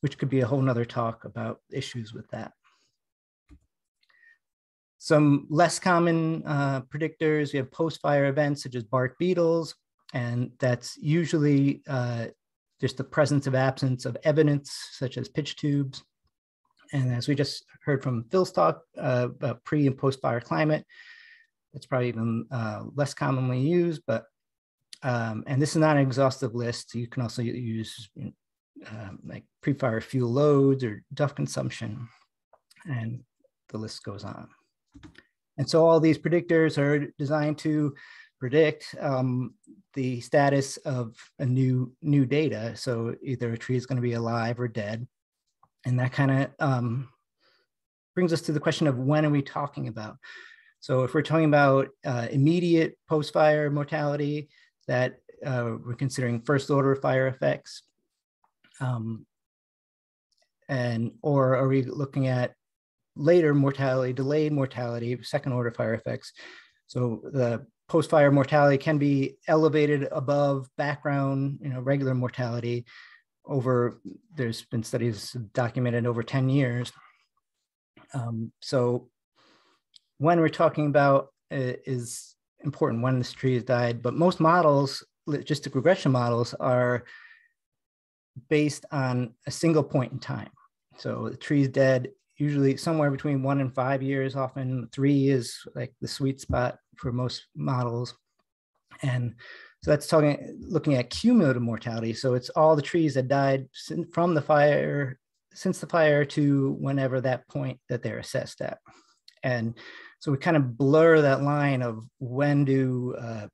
which could be a whole nother talk about issues with that. Some less common uh, predictors, we have post-fire events such as bark beetles, and that's usually uh, just the presence of absence of evidence such as pitch tubes. And as we just heard from Phil's talk uh, about pre and post-fire climate, it's probably even uh, less commonly used, but, um, and this is not an exhaustive list. You can also use uh, like pre-fire fuel loads or duff consumption, and the list goes on. And so all these predictors are designed to predict um, the status of a new new data. So either a tree is going to be alive or dead, and that kind of um, brings us to the question of when are we talking about? So if we're talking about uh, immediate post-fire mortality, that uh, we're considering first order fire effects, um, and or are we looking at later mortality, delayed mortality, second order fire effects? So the post-fire mortality can be elevated above background, you know, regular mortality over, there's been studies documented over 10 years. Um, so when we're talking about uh, is important when this tree has died, but most models, logistic regression models, are based on a single point in time. So the tree is dead, usually somewhere between one and five years, often three is like the sweet spot for most models. And so that's talking, looking at cumulative mortality. So it's all the trees that died from the fire, since the fire to whenever that point that they're assessed at. And so we kind of blur that line of when do uh,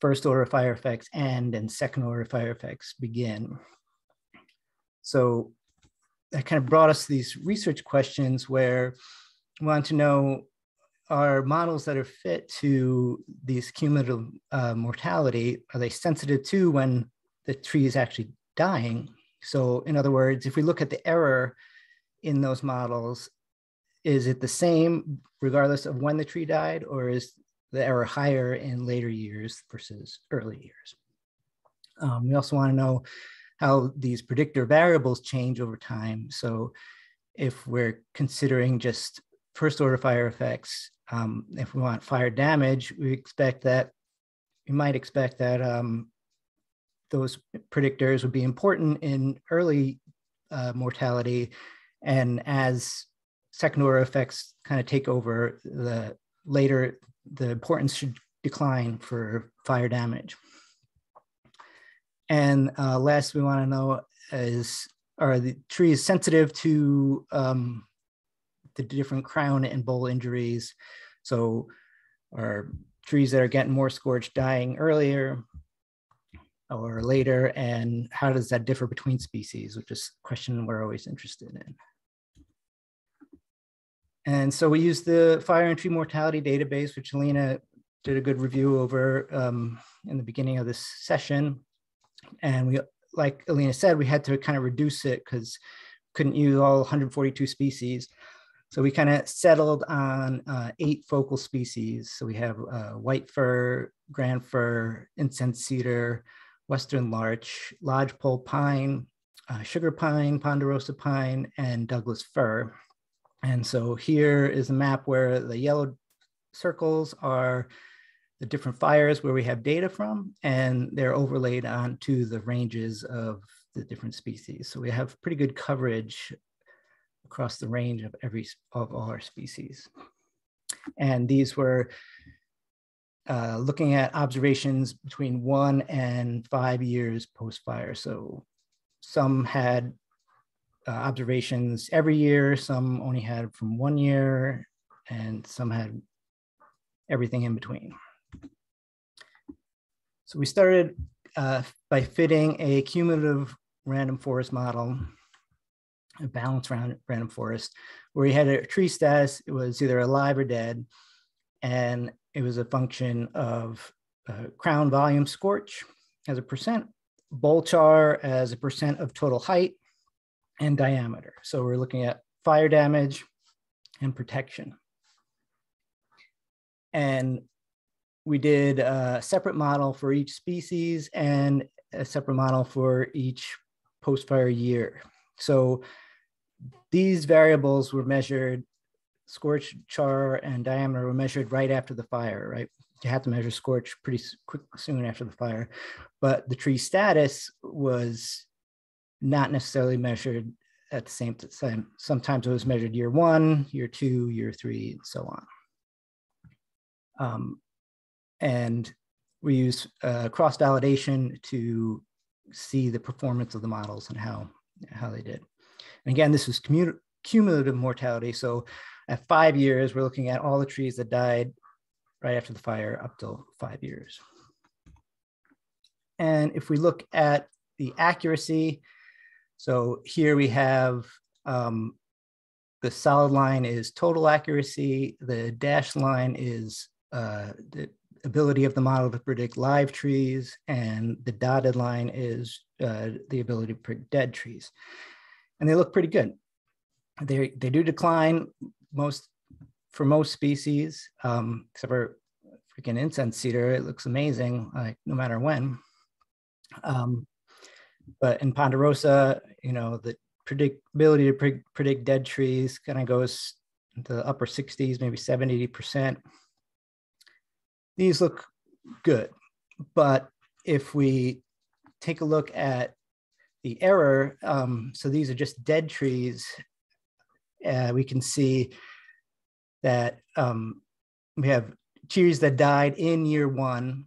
first order fire effects end and second order fire effects begin. So that kind of brought us these research questions where we want to know are models that are fit to these cumulative uh, mortality, are they sensitive to when the tree is actually dying? So in other words, if we look at the error in those models, is it the same regardless of when the tree died or is the error higher in later years versus early years? Um, we also want to know how these predictor variables change over time. So if we're considering just first order fire effects, um, if we want fire damage, we expect that, we might expect that um, those predictors would be important in early uh, mortality. And as second order effects kind of take over, the later the importance should decline for fire damage. And uh, last we want to know is, are the trees sensitive to um, the different crown and bole injuries? So are trees that are getting more scorched dying earlier or later? And how does that differ between species, which is a question we're always interested in. And so we use the fire and tree mortality database, which Alina did a good review over um, in the beginning of this session. And we, like Alina said, we had to kind of reduce it because couldn't use all 142 species. So we kind of settled on uh, eight focal species. So we have uh, white fir, grand fir, incense cedar, western larch, lodgepole pine, uh, sugar pine, ponderosa pine, and Douglas fir. And so here is a map where the yellow circles are the different fires where we have data from, and they're overlaid onto the ranges of the different species. So we have pretty good coverage across the range of every of all our species. And these were uh, looking at observations between one and five years post-fire. So some had uh, observations every year, some only had from one year, and some had everything in between. So we started uh, by fitting a cumulative random forest model, a balanced round, random forest, where we had a tree status, it was either alive or dead, and it was a function of uh, crown volume scorch as a percent, bole char as a percent of total height, and diameter. So we're looking at fire damage and protection. And we did a separate model for each species and a separate model for each post-fire year. So these variables were measured, scorch, char, and diameter were measured right after the fire, right? You have to measure scorch pretty quick, soon after the fire. But the tree status was not necessarily measured at the same time. Sometimes it was measured year one, year two, year three, and so on. Um, and we use uh, cross-validation to see the performance of the models and how, how they did. And again, this is cumulative mortality. So at five years, we're looking at all the trees that died right after the fire up till five years. And if we look at the accuracy, so here we have um, the solid line is total accuracy, the dashed line is uh, the ability of the model to predict live trees, and the dotted line is uh, the ability to predict dead trees. And they look pretty good. They, they do decline most for most species, um, except for freaking incense cedar. It looks amazing, like no matter when. Um, but in ponderosa, you know, the predictability to pre predict dead trees kind of goes to the upper 60s, maybe 70 percent. These look good, but if we take a look at the error, um, so these are just dead trees, uh, we can see that um, we have trees that died in year one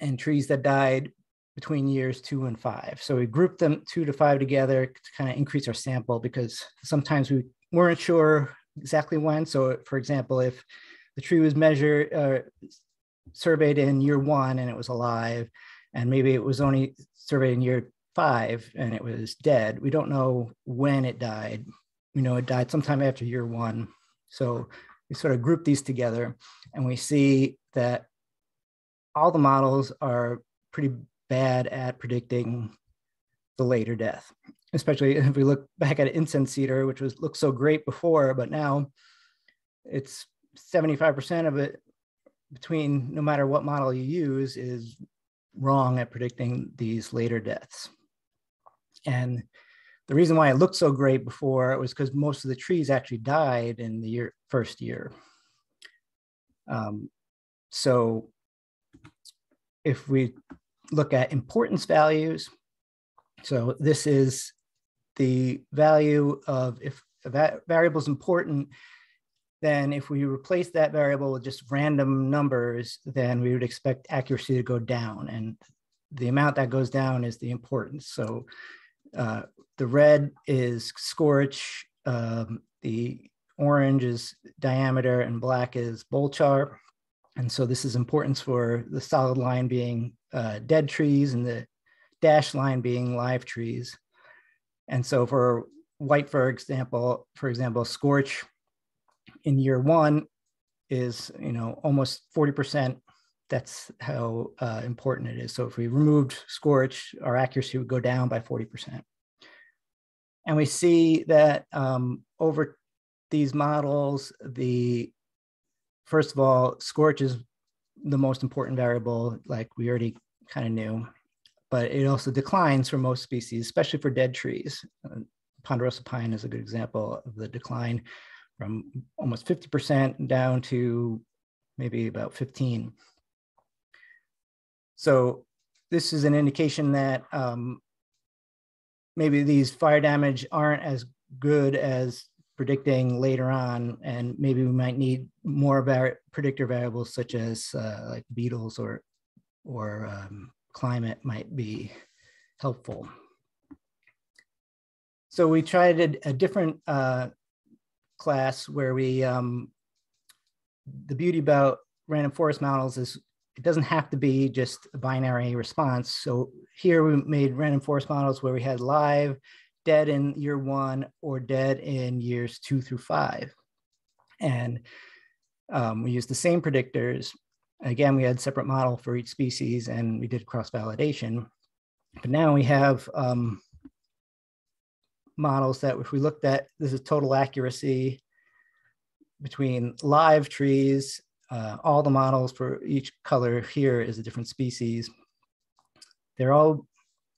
and trees that died between years two and five. So we grouped them two to five together to kind of increase our sample because sometimes we weren't sure exactly when. So for example, if the tree was measured, uh, surveyed in year one and it was alive, and maybe it was only surveyed in year five and it was dead, we don't know when it died. We know it died sometime after year one. So we sort of group these together and we see that all the models are pretty bad at predicting the later death, especially if we look back at incense cedar, which was looked so great before, but now it's 75% of it between no matter what model you use is wrong at predicting these later deaths. And the reason why it looked so great before was because most of the trees actually died in the year, first year. Um, so if we look at importance values, so this is the value of if a variable is important, then if we replace that variable with just random numbers, then we would expect accuracy to go down. And the amount that goes down is the importance. So uh, the red is scorch, um, the orange is diameter, and black is bole char. And so this is importance for the solid line being uh, dead trees and the dashed line being live trees. And so for white, for example, for example, scorch in year one is, you know, almost 40%. That's how uh, important it is. So if we removed scorch, our accuracy would go down by 40%. And we see that um, over these models, the first of all, scorch is the most important variable, like we already kind of knew, but it also declines for most species, especially for dead trees. Uh, Ponderosa pine is a good example of the decline from almost 50% down to maybe about 15. So this is an indication that um, maybe these fire damage aren't as good as predicting later on, and maybe we might need more var- predictor variables such as uh, like beetles or or um, climate might be helpful. So we tried a, a different uh, class where we, um, the beauty about random forest models is it doesn't have to be just a binary response. So here we made random forest models where we had live, dead in year one, or dead in years two through five. And um, we used the same predictors. Again, we had separate model for each species and we did cross validation. But now we have um, models that if we looked at, this is total accuracy between live trees, uh, all the models for each color here is a different species. They're all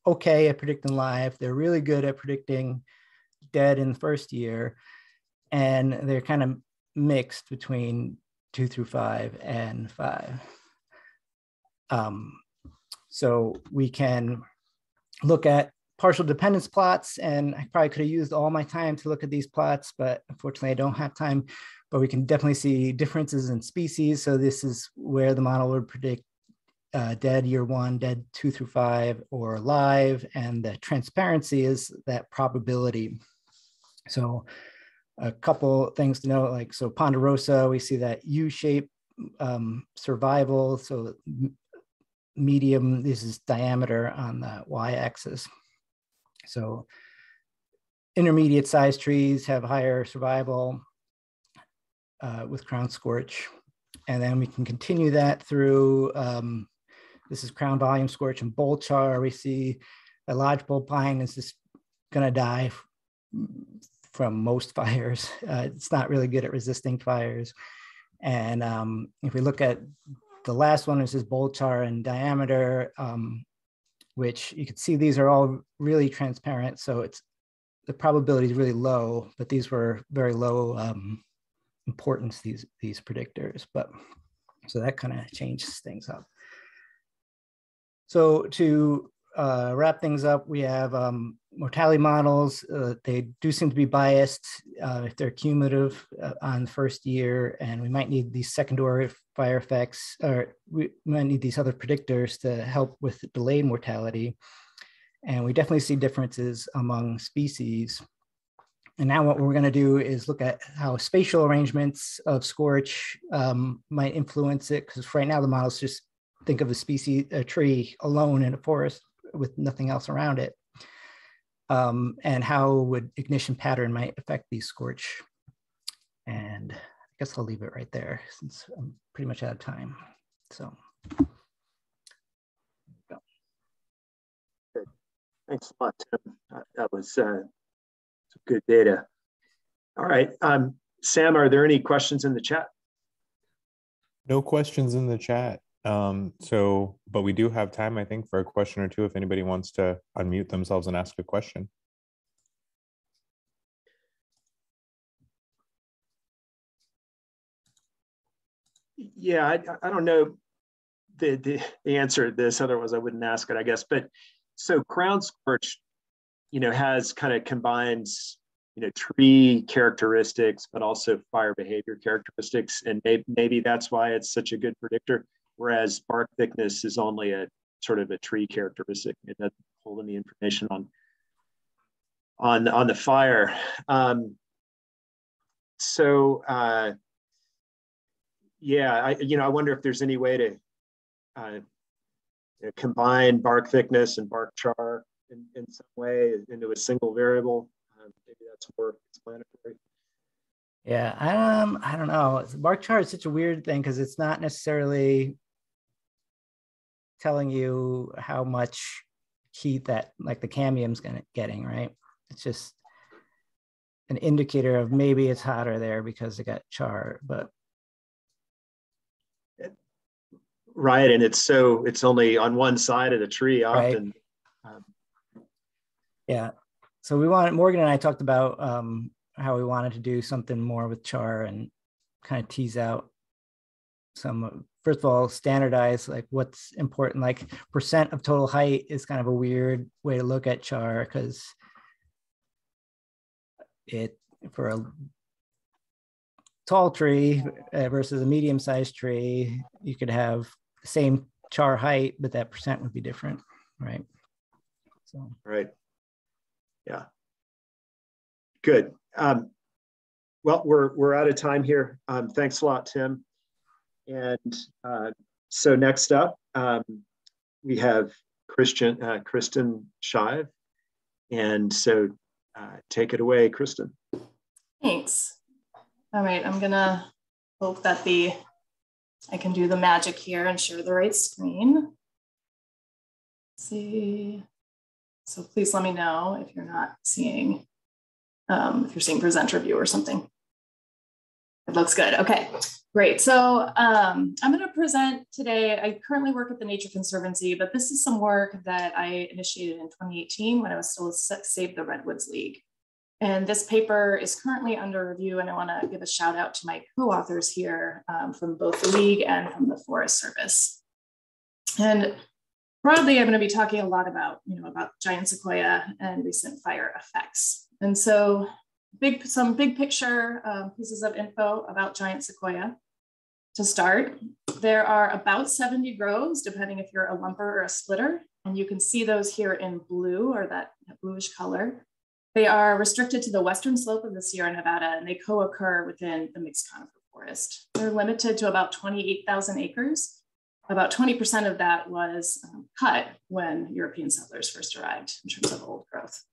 okay at predicting live. They're really good at predicting dead in the first year. And they're kind of mixed between two through five and five. Um, so we can look at partial dependence plots, and I probably could have used all my time to look at these plots, but unfortunately I don't have time, but we can definitely see differences in species. So this is where the model would predict uh, dead year one, dead two through five, or live, and the transparency is that probability. So a couple things to note, like so ponderosa, we see that U-shape um, survival. So medium, this is diameter on the y-axis. So intermediate sized trees have higher survival uh, with crown scorch. And then we can continue that through, um, this is crown volume scorch and bole char. We see a lodgepole pine is just gonna die from most fires. Uh, it's not really good at resisting fires. And um, if we look at the last one, is bole char in diameter, um, which you can see these are all really transparent. So it's the probability is really low, but these were very low um, importance, these, these predictors. But so that kind of changes things up. So to uh, wrap things up, we have um, mortality models. Uh, they do seem to be biased uh, if they're cumulative uh, on the first year, and we might need these secondary fire effects, or we might need these other predictors to help with delayed mortality. And we definitely see differences among species. And now what we're going to do is look at how spatial arrangements of scorch um, might influence it, because right now the models just think of a species, a tree alone in a forest with nothing else around it. Um, and how would ignition pattern might affect these scorch. And I guess I'll leave it right there since I'm pretty much out of time. So. Thanks a lot, Tim. That was uh, good data. All right. Um, Sam, are there any questions in the chat? No questions in the chat. Um, so, but we do have time, I think, for a question or two if anybody wants to unmute themselves and ask a question. Yeah, I, I don't know the, the, the answer to this, otherwise I wouldn't ask it, I guess. But so Crown Scorch, you know, has kind of combines, you know, tree characteristics, but also fire behavior characteristics. And maybe, maybe that's why it's such a good predictor whereas bark thickness is only a sort of a tree characteristic. It doesn't hold any information on on on the fire. Um, so uh, yeah, I you know I wonder if there's any way to uh, combine bark thickness and bark char in, in some way into a single variable. Um, maybe that's more explanatory. Yeah, um, I don't know. Bark char is such a weird thing because it's not necessarily telling you how much heat that like the cambium's gonna getting, right? It's just an indicator of maybe it's hotter there because it got char, but right, and it's so it's only on one side of the tree often. Right. Um, yeah, so we wanted Morgan and I talked about um, how we wanted to do something more with char and kind of tease out some first of all standardize like what's important. Like percent of total height is kind of a weird way to look at char because it for a tall tree versus a medium sized tree, you could have the same char height, but that percent would be different, right? So right, yeah, good. Um, well, we're we're out of time here. Um, thanks a lot, Tim. And uh, so next up, um, we have Christian uh, Kristen Shive, and so uh, take it away, Kristen. Thanks. All right, I'm gonna hope that the I can do the magic here and share the right screen. Let's see. So please let me know if you're not seeing, um, if you're seeing presenter view or something. It looks good. Okay, great. So um, I'm going to present today. I currently work at the Nature Conservancy, but this is some work that I initiated in 2018 when I was still Save the Redwoods League. And this paper is currently under review, and I want to give a shout out to my co-authors here um, from both the League and from the Forest Service. And broadly, I'm going to be talking a lot about, you know, about giant sequoia and recent fire effects. And so, big some big picture um, pieces of info about giant sequoia. To start, there are about 70 groves, depending if you're a lumper or a splitter, and you can see those here in blue or that bluish color. They are restricted to the western slope of the Sierra Nevada and they co-occur within the mixed conifer forest. They're limited to about 28,000 acres. About 20% of that was um, cut when European settlers first arrived in terms of old growth.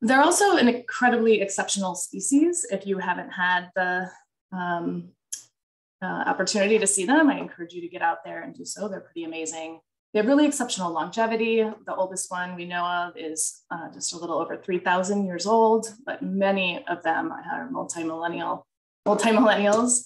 They're also an incredibly exceptional species. If you haven't had the um, uh, opportunity to see them, I encourage you to get out there and do so. They're pretty amazing. They have really exceptional longevity. The oldest one we know of is uh, just a little over 3,000 years old, but many of them are multi-millennial, multi-millennials.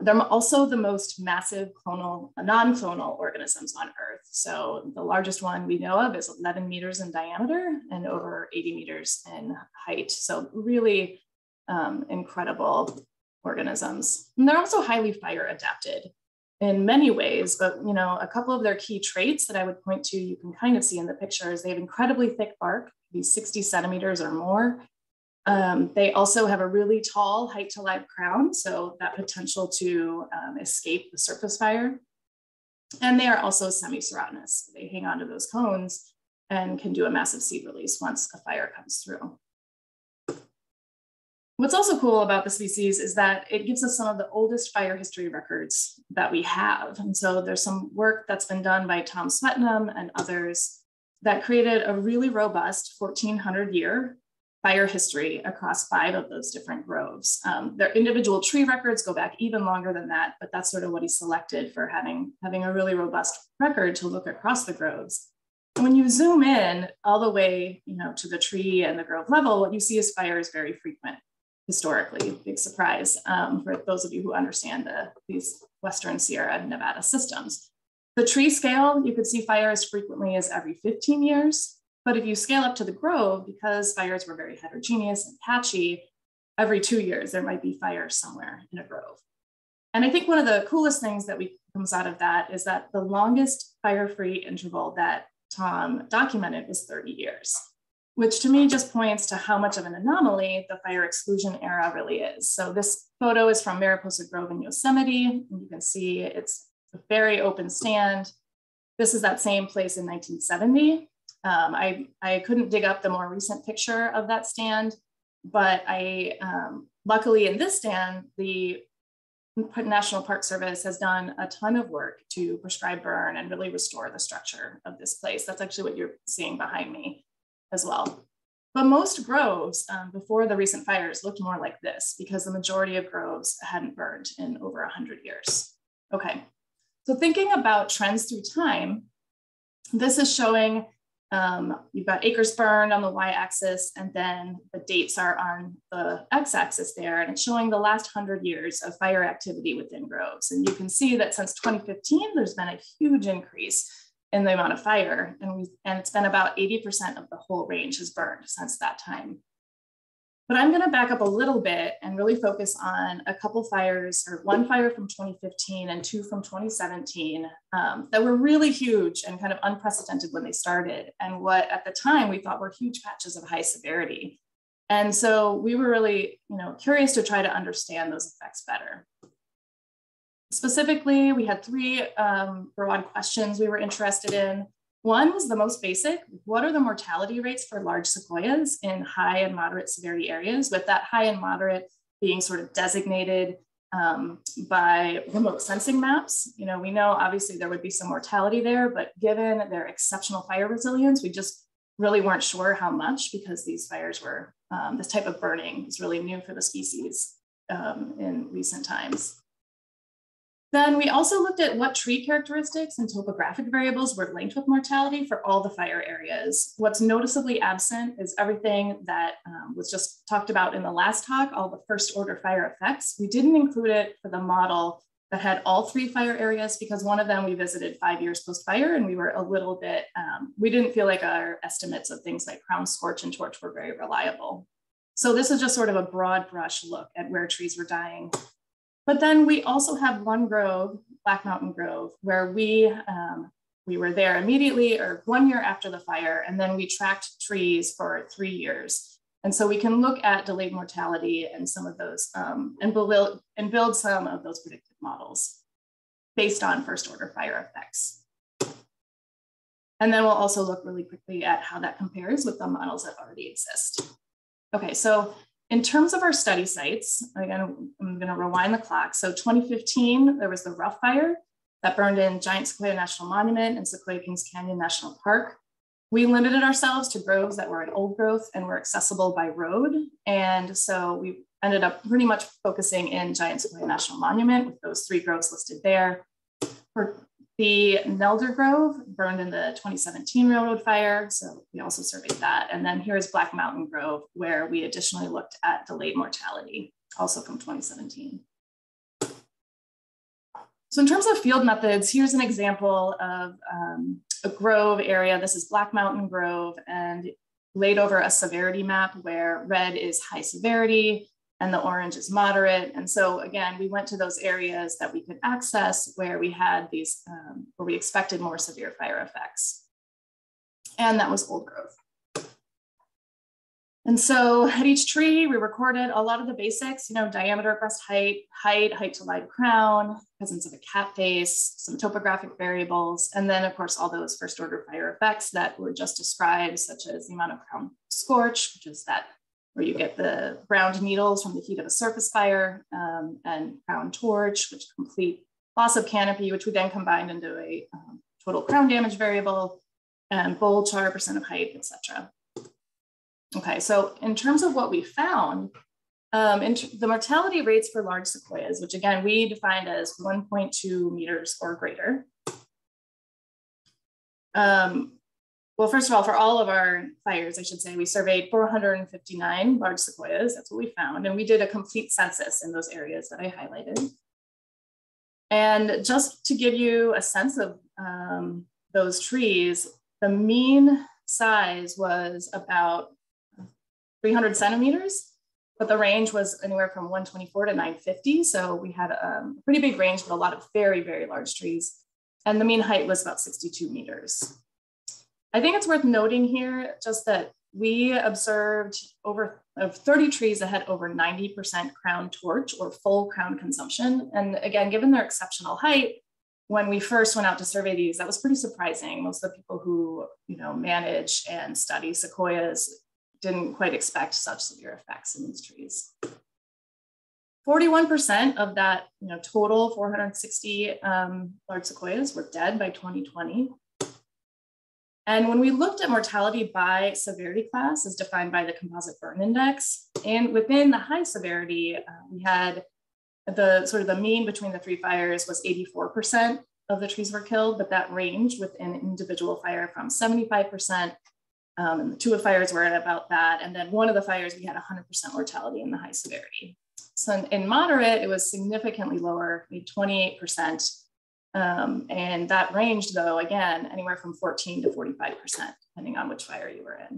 They're also the most massive clonal, non-clonal organisms on Earth. So the largest one we know of is 11 meters in diameter and over 80 meters in height. So really um, incredible organisms. And they're also highly fire adapted in many ways, but you know, a couple of their key traits that I would point to, you can kind of see in the picture is They have incredibly thick bark, these 60 centimeters or more. Um, they also have a really tall height to live crown, so that potential to um, escape the surface fire. And they are also semi-serotinous. They hang onto those cones and can do a massive seed release once a fire comes through. What's also cool about the species is that it gives us some of the oldest fire history records that we have. And so there's some work that's been done by Tom Swetnam and others that created a really robust 1400 year fire history across five of those different groves. Um, their individual tree records go back even longer than that, but that's sort of what he selected for having, having a really robust record to look across the groves. When you zoom in all the way you know, to the tree and the grove level, what you see is fire is very frequent historically, big surprise um, for those of you who understand the, these Western Sierra Nevada systems. The tree scale, you could see fire as frequently as every 15 years. But if you scale up to the grove, because fires were very heterogeneous and patchy, every two years there might be fire somewhere in a grove. And I think one of the coolest things that we comes out of that is that the longest fire-free interval that Tom documented was 30 years which to me just points to how much of an anomaly the fire exclusion era really is. So this photo is from Mariposa Grove in Yosemite. And you can see it's a very open stand. This is that same place in 1970. Um, I, I couldn't dig up the more recent picture of that stand, but I um, luckily in this stand, the National Park Service has done a ton of work to prescribe burn and really restore the structure of this place. That's actually what you're seeing behind me as well. But most groves um, before the recent fires looked more like this because the majority of groves hadn't burned in over 100 years. Okay, so thinking about trends through time, this is showing um, you've got acres burned on the y-axis and then the dates are on the x-axis there and it's showing the last 100 years of fire activity within groves. And you can see that since 2015, there's been a huge increase in the amount of fire. And, we, and it's been about 80% of the whole range has burned since that time. But I'm going to back up a little bit and really focus on a couple fires, or one fire from 2015 and two from 2017, um, that were really huge and kind of unprecedented when they started, and what at the time we thought were huge patches of high severity. And so we were really, you know, curious to try to understand those effects better. Specifically, we had three um, broad questions we were interested in. One was the most basic. What are the mortality rates for large sequoias in high and moderate severity areas, with that high and moderate being sort of designated um, by remote sensing maps? You know, we know obviously there would be some mortality there, but given their exceptional fire resilience, we just really weren't sure how much because these fires were, um, this type of burning is really new for the species um, in recent times. Then we also looked at what tree characteristics and topographic variables were linked with mortality for all the fire areas. What's noticeably absent is everything that um, was just talked about in the last talk, all the first order fire effects. We didn't include it for the model that had all three fire areas because one of them we visited five years post fire and we were a little bit, um, we didn't feel like our estimates of things like crown scorch and torch were very reliable. So this is just sort of a broad brush look at where trees were dying but then we also have one grove, Black Mountain Grove, where we um, we were there immediately or one year after the fire, and then we tracked trees for three years. And so we can look at delayed mortality and some of those um, and, build, and build some of those predictive models based on first order fire effects. And then we'll also look really quickly at how that compares with the models that already exist. Okay, so in terms of our study sites, again, I'm going to rewind the clock. So 2015, there was the Rough Fire that burned in Giant Sequoia National Monument and Sequoia Kings Canyon National Park. We limited ourselves to groves that were in old growth and were accessible by road. And so we ended up pretty much focusing in Giant Sequoia National Monument with those three groves listed there. For the Nelder Grove burned in the 2017 railroad fire, so we also surveyed that. And then here's Black Mountain Grove, where we additionally looked at delayed mortality, also from 2017. So in terms of field methods, here's an example of um, a grove area. This is Black Mountain Grove and laid over a severity map where red is high severity, and the orange is moderate. And so again, we went to those areas that we could access where we had these, um, where we expected more severe fire effects. And that was old growth. And so at each tree, we recorded a lot of the basics, you know, diameter, breast height, height, height to live crown, presence of a cap face, some topographic variables, and then of course, all those first order fire effects that were just described, such as the amount of crown scorch, which is that where you get the browned needles from the heat of a surface fire um, and crown torch, which complete loss of canopy, which we then combined into a um, total crown damage variable and bole char, percent of height, etc. Okay, so in terms of what we found, um, the mortality rates for large sequoias, which again, we defined as 1.2 meters or greater, um, well, first of all, for all of our fires, I should say, we surveyed 459 large sequoias. That's what we found. And we did a complete census in those areas that I highlighted. And just to give you a sense of um, those trees, the mean size was about 300 centimeters, but the range was anywhere from 124 to 950. So we had um, a pretty big range, but a lot of very, very large trees. And the mean height was about 62 meters. I think it's worth noting here just that we observed over of 30 trees that had over 90% crown torch or full crown consumption. And again, given their exceptional height, when we first went out to survey these, that was pretty surprising. Most of the people who you know manage and study sequoias didn't quite expect such severe effects in these trees. 41% of that you know, total 460 um, large sequoias were dead by 2020. And when we looked at mortality by severity class as defined by the composite burn index, and within the high severity, uh, we had the sort of the mean between the three fires was 84% of the trees were killed, but that ranged within individual fire from 75%. Um, two of fires were at about that. And then one of the fires, we had 100% mortality in the high severity. So in, in moderate, it was significantly lower, 28%. Um, and that ranged, though, again, anywhere from 14 to 45%, depending on which fire you were in.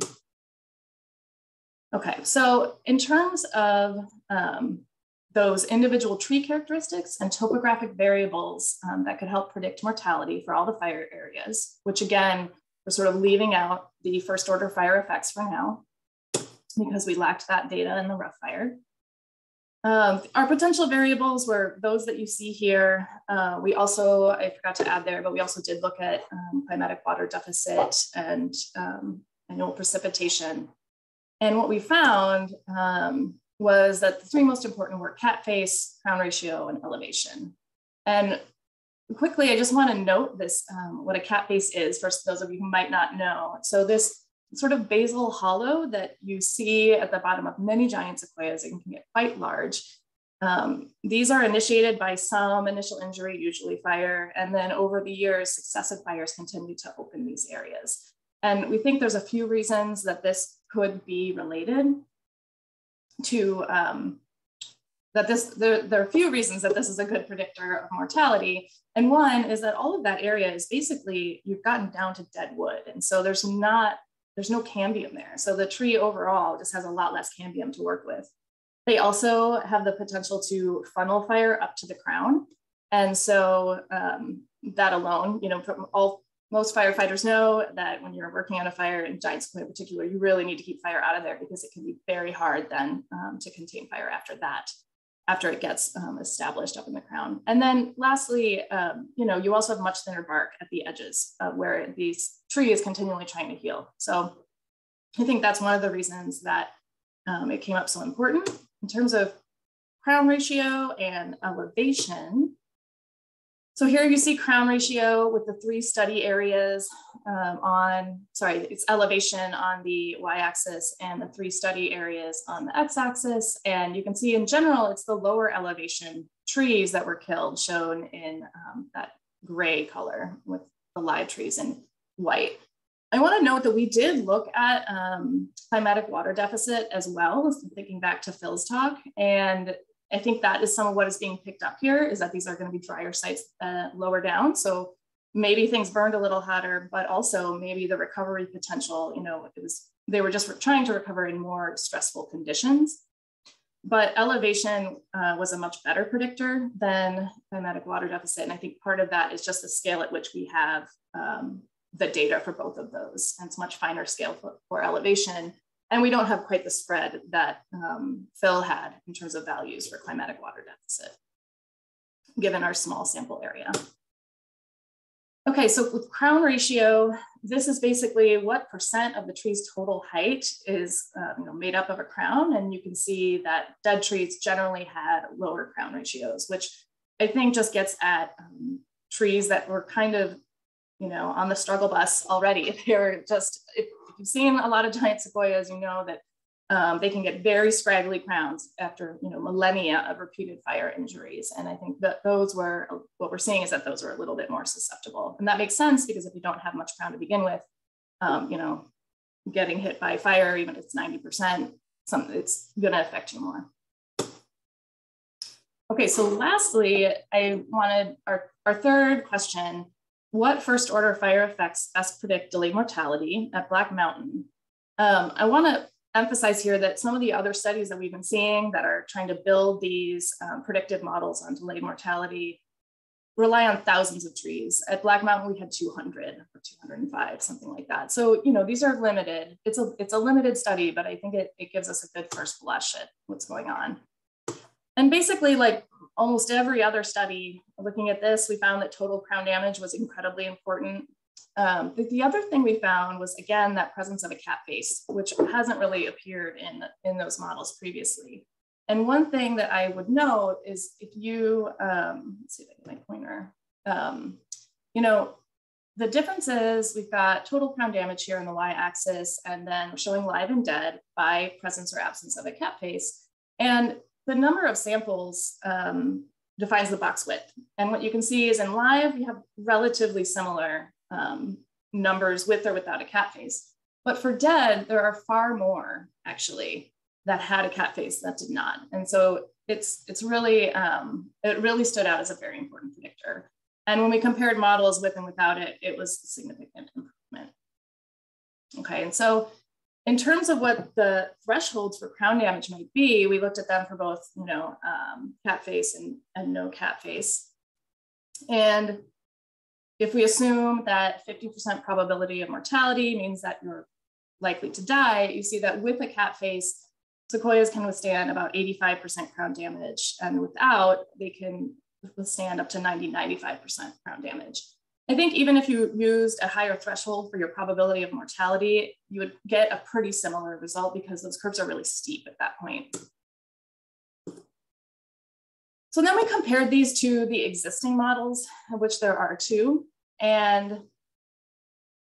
Okay, so in terms of um, those individual tree characteristics and topographic variables um, that could help predict mortality for all the fire areas, which again, we're sort of leaving out the first order fire effects for now because we lacked that data in the rough fire. Um, our potential variables were those that you see here. Uh, we also, I forgot to add there, but we also did look at um, climatic water deficit and um, annual precipitation. And what we found um, was that the three most important were cat face, crown ratio, and elevation. And quickly, I just want to note this, um, what a cat face is for those of you who might not know. So this sort of basal hollow that you see at the bottom of many giant sequoias, it can get quite large. Um, these are initiated by some initial injury, usually fire, and then over the years, successive fires continue to open these areas. And we think there's a few reasons that this could be related to um, that this there, there are a few reasons that this is a good predictor of mortality and one is that all of that area is basically you've gotten down to dead wood and so there's not there's no cambium there. So the tree overall just has a lot less cambium to work with. They also have the potential to funnel fire up to the crown. And so um, that alone you know from all most firefighters know that when you're working on a fire in giant sequoia in particular, you really need to keep fire out of there because it can be very hard then um, to contain fire after that, after it gets um, established up in the crown. And then lastly, um, you know, you also have much thinner bark at the edges uh, where the tree is continually trying to heal. So I think that's one of the reasons that um, it came up so important in terms of crown ratio and elevation. So here you see crown ratio with the three study areas um, on, sorry, it's elevation on the y-axis and the three study areas on the x-axis. And you can see in general, it's the lower elevation trees that were killed shown in um, that gray color with the live trees in white. I want to note that we did look at um, climatic water deficit as well, thinking back to Phil's talk, and I think that is some of what is being picked up here is that these are going to be drier sites uh, lower down. So maybe things burned a little hotter, but also maybe the recovery potential, you know, it was, they were just trying to recover in more stressful conditions. But elevation uh, was a much better predictor than climatic water deficit. And I think part of that is just the scale at which we have um, the data for both of those. And it's much finer scale for, for elevation and we don't have quite the spread that um, Phil had in terms of values for climatic water deficit, given our small sample area. Okay, so with crown ratio, this is basically what percent of the tree's total height is uh, you know, made up of a crown. And you can see that dead trees generally had lower crown ratios, which I think just gets at um, trees that were kind of, you know, on the struggle bus already. They're just, it, you've seen a lot of giant sequoias, you know that um, they can get very scraggly crowns after you know millennia of repeated fire injuries. And I think that those were what we're seeing is that those are a little bit more susceptible. And that makes sense because if you don't have much crown to begin with, um, you know, getting hit by fire, even if it's 90%, some, it's gonna affect you more. Okay, so lastly, I wanted our, our third question what first order fire effects best predict delayed mortality at Black Mountain? Um, I want to emphasize here that some of the other studies that we've been seeing that are trying to build these um, predictive models on delayed mortality rely on thousands of trees. At Black Mountain, we had 200 or 205, something like that. So, you know, these are limited. It's a, it's a limited study, but I think it, it gives us a good first blush at what's going on. And basically, like almost every other study looking at this, we found that total crown damage was incredibly important. Um, the, the, other thing we found was, again, that presence of a cat face, which hasn't really appeared in, in those models previously. And one thing that I would note is if you, um, let's see if I get my pointer, um, you know, the difference is we've got total crown damage here on the y-axis, and then showing live and dead by presence or absence of a cat face. And the number of samples um, defines the box width. And what you can see is in live, we have relatively similar um, numbers with or without a cat face. But for dead, there are far more actually that had a cat face that did not. And so it's, it's really, um, it really stood out as a very important predictor. And when we compared models with and without it, it was a significant improvement. Okay, and so in terms of what the thresholds for crown damage might be, we looked at them for both, you know, um, cat face and, and no cat face. And if we assume that 50% probability of mortality means that you're likely to die, you see that with a cat face, sequoias can withstand about 85% crown damage, and without, they can withstand up to 90, 95% crown damage. I think even if you used a higher threshold for your probability of mortality, you would get a pretty similar result because those curves are really steep at that point. So then we compared these to the existing models, of which there are two. And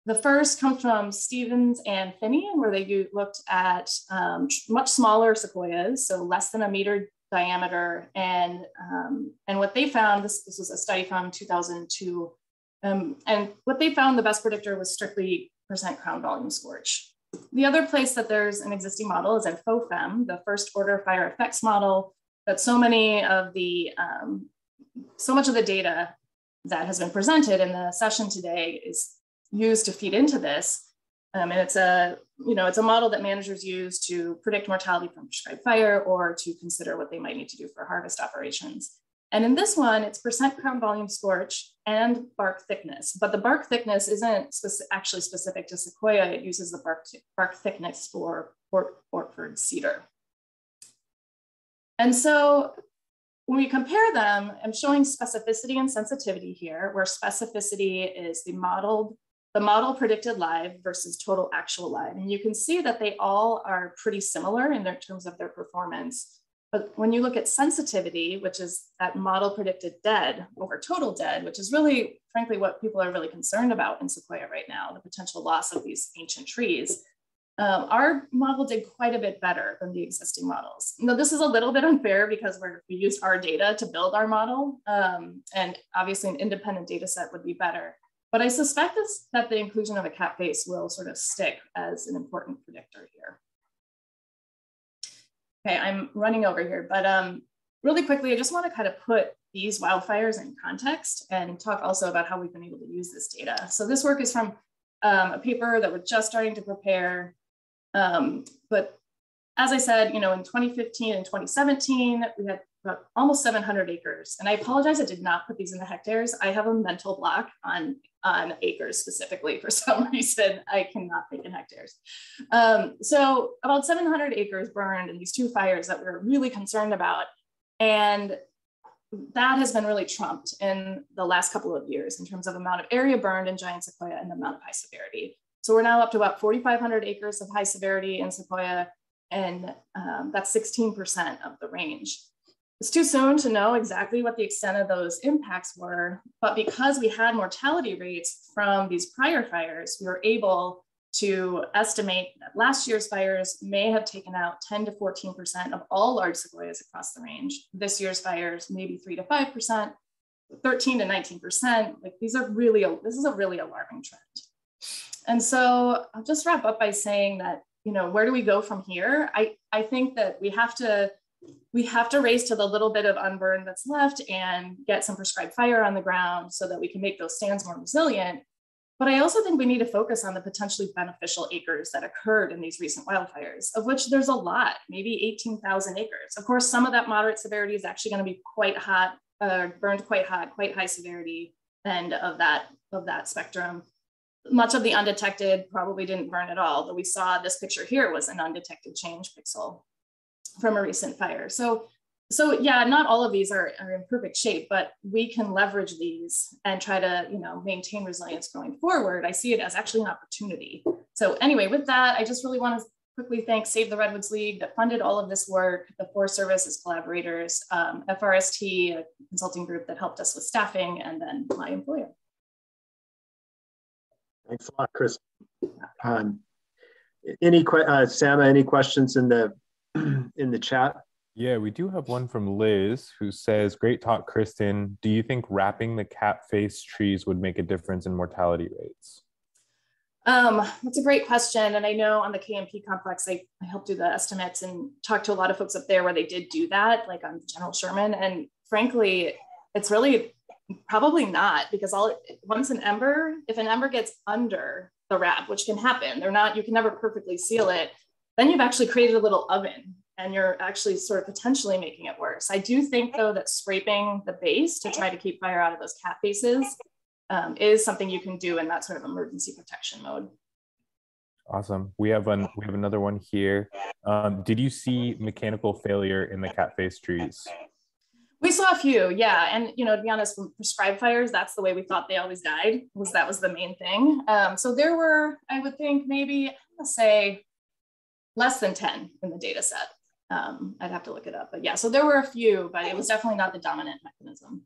the first comes from Stephens and Finney, where they looked at um, much smaller sequoias, so less than a meter diameter. And, um, and what they found, this, this was a study from 2002, um, and what they found the best predictor was strictly percent crown volume scorch. The other place that there's an existing model is in FOFEM, the first order fire effects model, that so many of the, um, so much of the data that has been presented in the session today is used to feed into this. Um, and it's a, you know, it's a model that managers use to predict mortality from prescribed fire or to consider what they might need to do for harvest operations. And in this one, it's percent crown volume scorch and bark thickness, but the bark thickness isn't actually specific to Sequoia. It uses the bark, bark thickness for Port Orford cedar. And so when we compare them, I'm showing specificity and sensitivity here, where specificity is the modeled, the model predicted live versus total actual live. And you can see that they all are pretty similar in terms of their performance. But when you look at sensitivity, which is that model predicted dead over total dead, which is really, frankly, what people are really concerned about in Sequoia right now, the potential loss of these ancient trees, um, our model did quite a bit better than the existing models. Now, this is a little bit unfair because we used our data to build our model, um, and obviously an independent data set would be better. But I suspect that the inclusion of a cat face will sort of stick as an important predictor here. Okay, I'm running over here, but um, really quickly, I just want to kind of put these wildfires in context and talk also about how we've been able to use this data. So this work is from um, a paper that we're just starting to prepare. Um, but as I said, you know, in 2015 and 2017, we had about almost 700 acres. And I apologize, I did not put these in the hectares. I have a mental block on on acres specifically for some reason. I cannot think in hectares. Um, so about 700 acres burned in these two fires that we are really concerned about. And that has been really trumped in the last couple of years in terms of amount of area burned in giant sequoia and the amount of high severity. So we're now up to about 4,500 acres of high severity in sequoia, and um, that's 16% of the range. It's too soon to know exactly what the extent of those impacts were, but because we had mortality rates from these prior fires, we were able to estimate that last year's fires may have taken out 10 to 14% of all large sequoias across the range. This year's fires, maybe 3 to 5%, 13 to 19%. Like these are really, this is a really alarming trend. And so I'll just wrap up by saying that, you know, where do we go from here? I, I think that we have to we have to race to the little bit of unburned that's left and get some prescribed fire on the ground so that we can make those stands more resilient. But I also think we need to focus on the potentially beneficial acres that occurred in these recent wildfires, of which there's a lot, maybe 18,000 acres. Of course, some of that moderate severity is actually going to be quite hot, uh, burned quite hot, quite high severity end of that, of that spectrum. Much of the undetected probably didn't burn at all, though we saw this picture here was an undetected change pixel from a recent fire. So, so yeah, not all of these are, are in perfect shape, but we can leverage these and try to, you know, maintain resilience going forward. I see it as actually an opportunity. So anyway, with that, I just really want to quickly thank Save the Redwoods League that funded all of this work, the Forest Service as collaborators, um, FRST, a consulting group that helped us with staffing, and then my employer. Thanks a lot, Chris. Um, any, uh, Sama, any questions in the in the chat. Yeah, we do have one from Liz who says, Great talk, Kristen. Do you think wrapping the cat face trees would make a difference in mortality rates? Um, that's a great question. And I know on the KNP complex, I, I helped do the estimates and talked to a lot of folks up there where they did do that, like on General Sherman. And frankly, it's really probably not because all once an ember, if an ember gets under the wrap, which can happen. They're not, you can never perfectly seal it. Then you've actually created a little oven and you're actually sort of potentially making it worse. I do think though that scraping the base to try to keep fire out of those cat faces um, is something you can do in that sort of emergency protection mode. Awesome. We have one. We have another one here. Um, did you see mechanical failure in the cat face trees? We saw a few, yeah. And you know, to be honest, from prescribed fires, that's the way we thought they always died. Was that was the main thing. Um, so there were, I would think, maybe let's say less than ten in the data set. Um, I'd have to look it up, but yeah. So there were a few, but it was definitely not the dominant mechanism.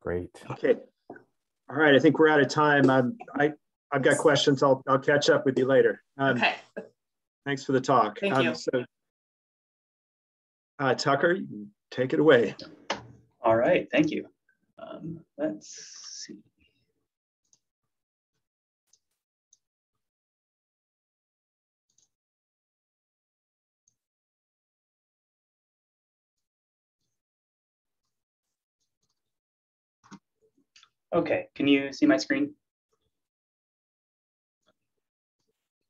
Great. Okay. All right. I think we're out of time. Um, I I've got questions. I'll I'll catch up with you later. Um, okay. Thanks for the talk. Thank um, you. So, uh, Tucker, take it away. All right. Thank you. Um, let's Okay, can you see my screen?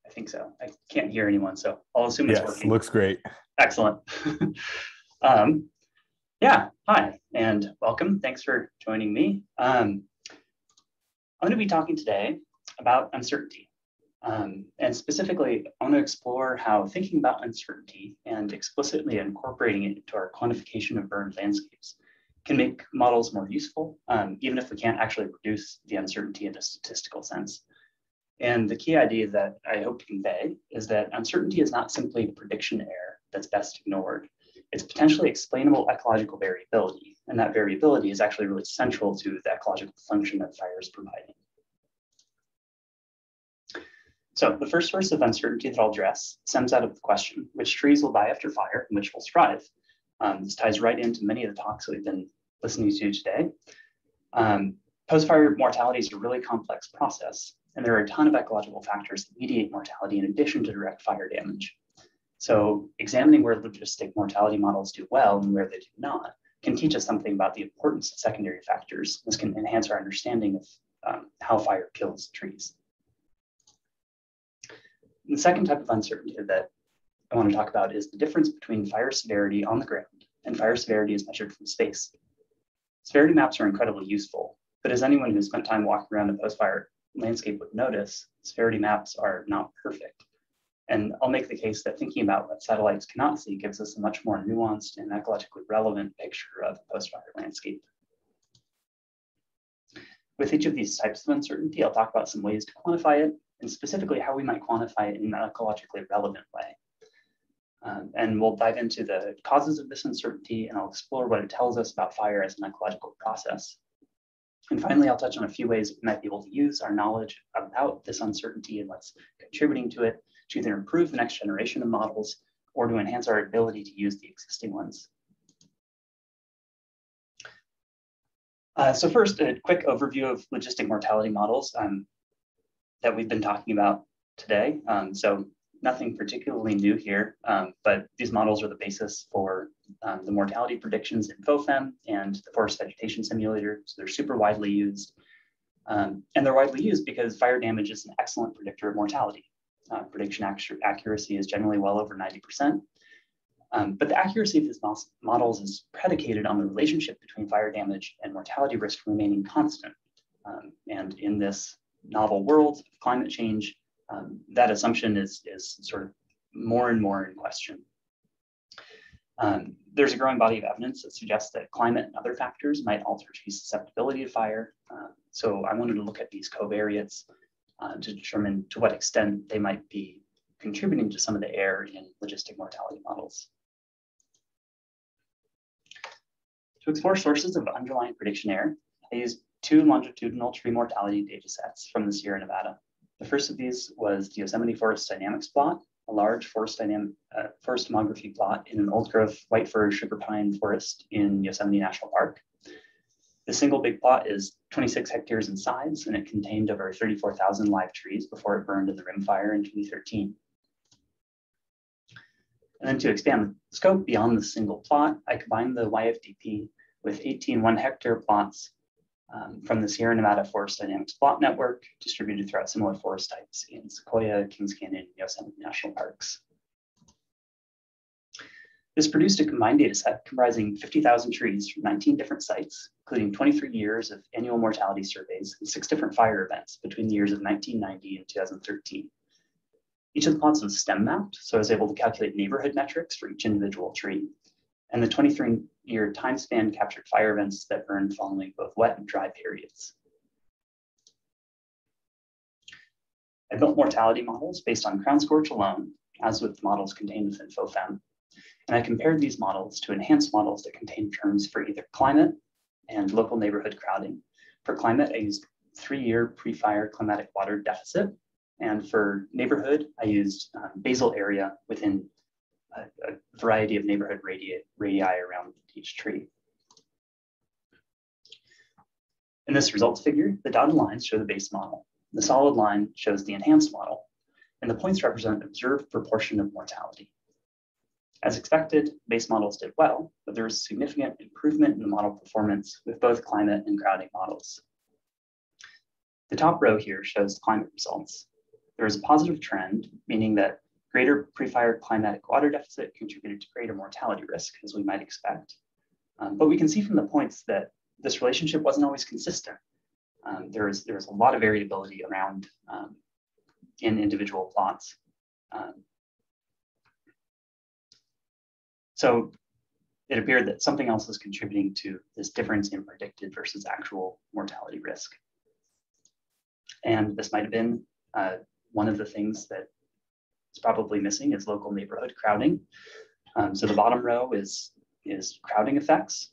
I think so. I can't hear anyone, so I'll assume it's yes, working. looks great. Excellent. um, yeah, hi, and welcome. Thanks for joining me. Um, I'm going to be talking today about uncertainty. Um, and specifically, I want to explore how thinking about uncertainty and explicitly incorporating it into our quantification of burned landscapes can make models more useful, um, even if we can't actually reduce the uncertainty in a statistical sense. And the key idea that I hope to convey is that uncertainty is not simply prediction error that's best ignored. It's potentially explainable ecological variability, and that variability is actually really central to the ecological function that fire is providing. So the first source of uncertainty that I'll address stems out of the question, which trees will die after fire and which will thrive? Um, this ties right into many of the talks that we've been listening to today. Um, Post-fire mortality is a really complex process, and there are a ton of ecological factors that mediate mortality in addition to direct fire damage. So examining where logistic mortality models do well and where they do not can teach us something about the importance of secondary factors. This can enhance our understanding of um, how fire kills trees. the second type of uncertainty that I want to talk about is the difference between fire severity on the ground and fire severity as measured from space. Severity maps are incredibly useful, but as anyone who's spent time walking around a post-fire landscape would notice, severity maps are not perfect. And I'll make the case that thinking about what satellites cannot see gives us a much more nuanced and ecologically relevant picture of the post-fire landscape. With each of these types of uncertainty, I'll talk about some ways to quantify it, and specifically how we might quantify it in an ecologically relevant way. Um, and we'll dive into the causes of this uncertainty and I'll explore what it tells us about fire as an ecological process. And finally, I'll touch on a few ways we might be able to use our knowledge about this uncertainty and what's contributing to it to either improve the next generation of models or to enhance our ability to use the existing ones. Uh, so first, a quick overview of logistic mortality models um, that we've been talking about today. Um, so nothing particularly new here, um, but these models are the basis for um, the mortality predictions in FOFEM and the forest vegetation simulator. So they're super widely used. Um, and they're widely used because fire damage is an excellent predictor of mortality. Uh, prediction accuracy is generally well over 90%. Um, but the accuracy of these models is predicated on the relationship between fire damage and mortality risk remaining constant. Um, and in this novel world of climate change, um, that assumption is, is sort of more and more in question. Um, there's a growing body of evidence that suggests that climate and other factors might alter tree susceptibility to fire. Uh, so I wanted to look at these covariates uh, to determine to what extent they might be contributing to some of the error in logistic mortality models. To explore sources of underlying prediction error, I used two longitudinal tree mortality data sets from the Sierra Nevada. The first of these was the Yosemite Forest Dynamics plot, a large forest, dynamic, uh, forest demography plot in an old growth white fir sugar pine forest in Yosemite National Park. The single big plot is 26 hectares in size, and it contained over 34,000 live trees before it burned in the rim fire in 2013. And then to expand the scope beyond the single plot, I combined the YFDP with 18 one hectare plots um, from the Sierra Nevada Forest Dynamics Plot Network, distributed throughout similar forest types in Sequoia, Kings Canyon, and Yosemite National Parks. This produced a combined data set comprising 50,000 trees from 19 different sites, including 23 years of annual mortality surveys and six different fire events between the years of 1990 and 2013. Each of the plots was stem mapped, so I was able to calculate neighborhood metrics for each individual tree. And the 23 year time span captured fire events that burned following both wet and dry periods. I built mortality models based on crown scorch alone, as with models contained within FOFEM. And I compared these models to enhanced models that contain terms for either climate and local neighborhood crowding. For climate, I used three-year pre-fire climatic water deficit. And for neighborhood, I used um, basal area within a, variety of neighborhood radii, radii around each tree. In this results figure, the dotted lines show the base model. The solid line shows the enhanced model, and the points represent observed proportion of mortality. As expected, base models did well, but there was significant improvement in the model performance with both climate and crowding models. The top row here shows climate results. There is a positive trend, meaning that Greater pre-fire climatic water deficit contributed to greater mortality risk, as we might expect. Um, but we can see from the points that this relationship wasn't always consistent. Um, there, is, there is a lot of variability around um, in individual plots. Um, so it appeared that something else was contributing to this difference in predicted versus actual mortality risk. And this might have been uh, one of the things that is probably missing is local neighborhood crowding. Um, so the bottom row is, is crowding effects.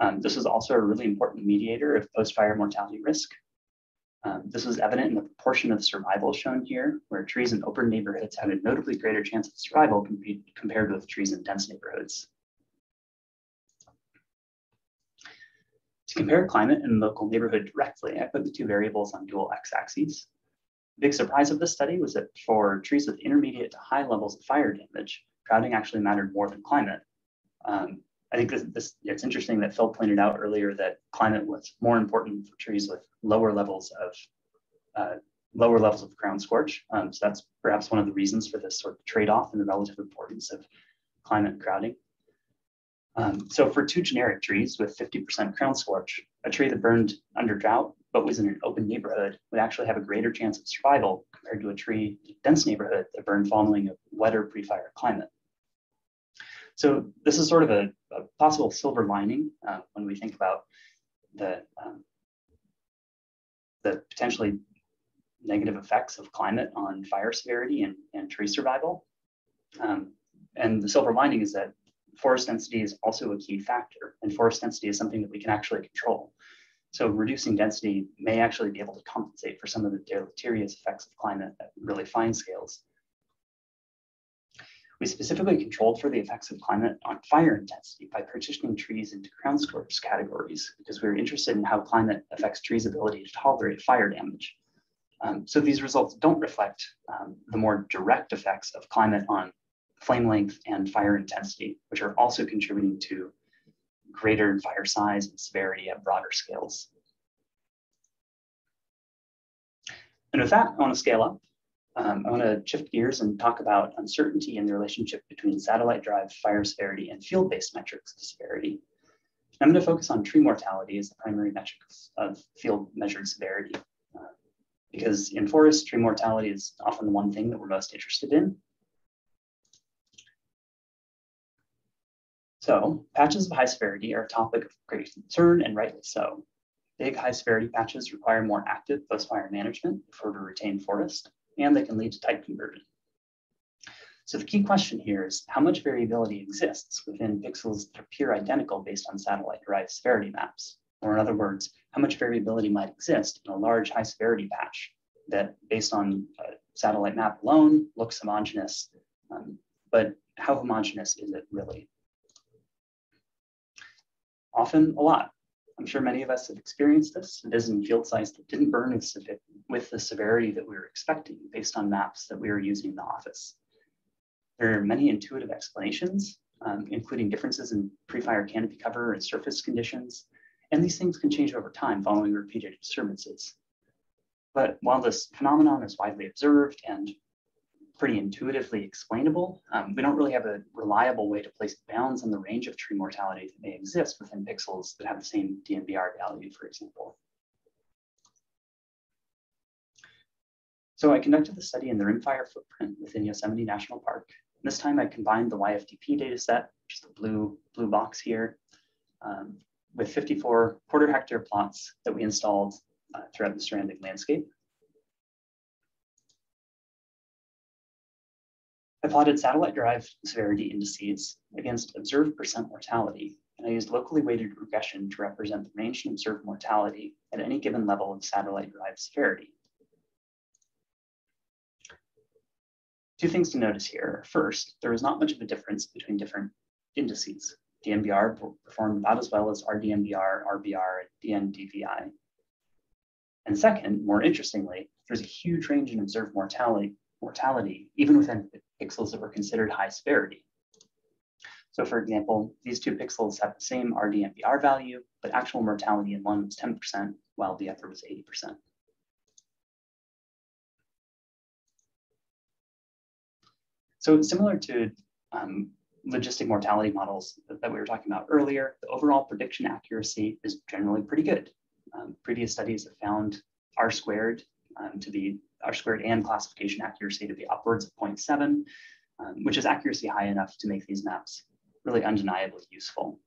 Um, this is also a really important mediator of post-fire mortality risk. Um, this was evident in the proportion of survival shown here, where trees in open neighborhoods had a notably greater chance of survival compared with trees in dense neighborhoods. To compare climate and local neighborhood directly, I put the two variables on dual x-axes big surprise of this study was that for trees with intermediate to high levels of fire damage, crowding actually mattered more than climate. Um, I think this, this, it's interesting that Phil pointed out earlier that climate was more important for trees with lower levels of uh, lower levels of crown scorch. Um, so that's perhaps one of the reasons for this sort of trade-off in the relative importance of climate crowding. Um, so for two generic trees with 50% crown scorch, a tree that burned under drought but was in an open neighborhood would actually have a greater chance of survival compared to a tree dense neighborhood that burned following a wetter pre-fire climate. So this is sort of a, a possible silver lining uh, when we think about the, um, the potentially negative effects of climate on fire severity and, and tree survival. Um, and the silver lining is that forest density is also a key factor, and forest density is something that we can actually control. So reducing density may actually be able to compensate for some of the deleterious effects of climate at really fine scales. We specifically controlled for the effects of climate on fire intensity by partitioning trees into crown scorch categories because we were interested in how climate affects trees' ability to tolerate fire damage. Um, so these results don't reflect um, the more direct effects of climate on flame length and fire intensity, which are also contributing to greater fire size and severity at broader scales. And with that, I want to scale up. Um, I want to shift gears and talk about uncertainty in the relationship between satellite drive fire severity and field-based metrics of severity. I'm going to focus on tree mortality as the primary metric of field measured severity. Uh, because in forest, tree mortality is often the one thing that we're most interested in. So patches of high severity are a topic of great concern and rightly so. Big high severity patches require more active post-fire management for to retain forest, and they can lead to type conversion. So the key question here is how much variability exists within pixels that appear identical based on satellite-derived severity maps? Or in other words, how much variability might exist in a large high severity patch that based on a satellite map alone looks homogeneous, um, but how homogeneous is it really? Often a lot. I'm sure many of us have experienced this. It is in field sites that didn't burn with the severity that we were expecting based on maps that we were using in the office. There are many intuitive explanations, um, including differences in pre-fire canopy cover and surface conditions, and these things can change over time following repeated disturbances. But while this phenomenon is widely observed and pretty intuitively explainable, um, we don't really have a reliable way to place bounds on the range of tree mortality that may exist within pixels that have the same dNBR value, for example. So I conducted the study in the rimfire footprint within Yosemite National Park. This time I combined the YFDP dataset, which is the blue, blue box here, um, with 54 quarter hectare plots that we installed uh, throughout the surrounding landscape. I plotted satellite derived severity indices against observed percent mortality, and I used locally weighted regression to represent the range in observed mortality at any given level of satellite derived severity. Two things to notice here. First, there was not much of a difference between different indices. dNBR performed about as well as RdNBR, RBR, and DNDVI. And second, more interestingly, there's a huge range in observed mortality, mortality even within pixels that were considered high severity. So for example, these two pixels have the same RdNBR value, but actual mortality in one was 10%, while the other was 80%. So similar to um, logistic mortality models that we were talking about earlier, the overall prediction accuracy is generally pretty good. Um, previous studies have found R squared um, to be R squared and classification accuracy to be upwards of 0.7, um, which is accuracy high enough to make these maps really undeniably useful.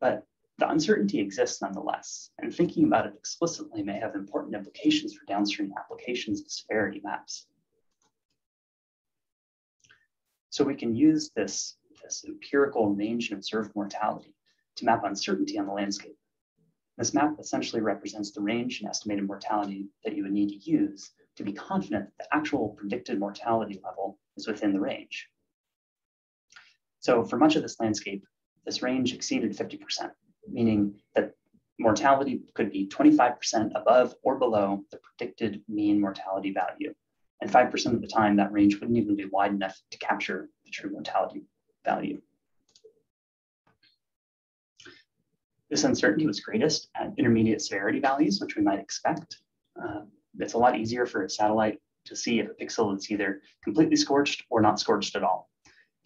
But the uncertainty exists nonetheless, and thinking about it explicitly may have important implications for downstream applications of severity maps. So we can use this this empirical range and observed mortality to map uncertainty on the landscape. This map essentially represents the range and estimated mortality that you would need to use to be confident that the actual predicted mortality level is within the range. So for much of this landscape, this range exceeded 50%, meaning that mortality could be 25% above or below the predicted mean mortality value. And 5% of the time, that range wouldn't even be wide enough to capture the true mortality value. This uncertainty was greatest at intermediate severity values, which we might expect. Uh, it's a lot easier for a satellite to see if a pixel is either completely scorched or not scorched at all.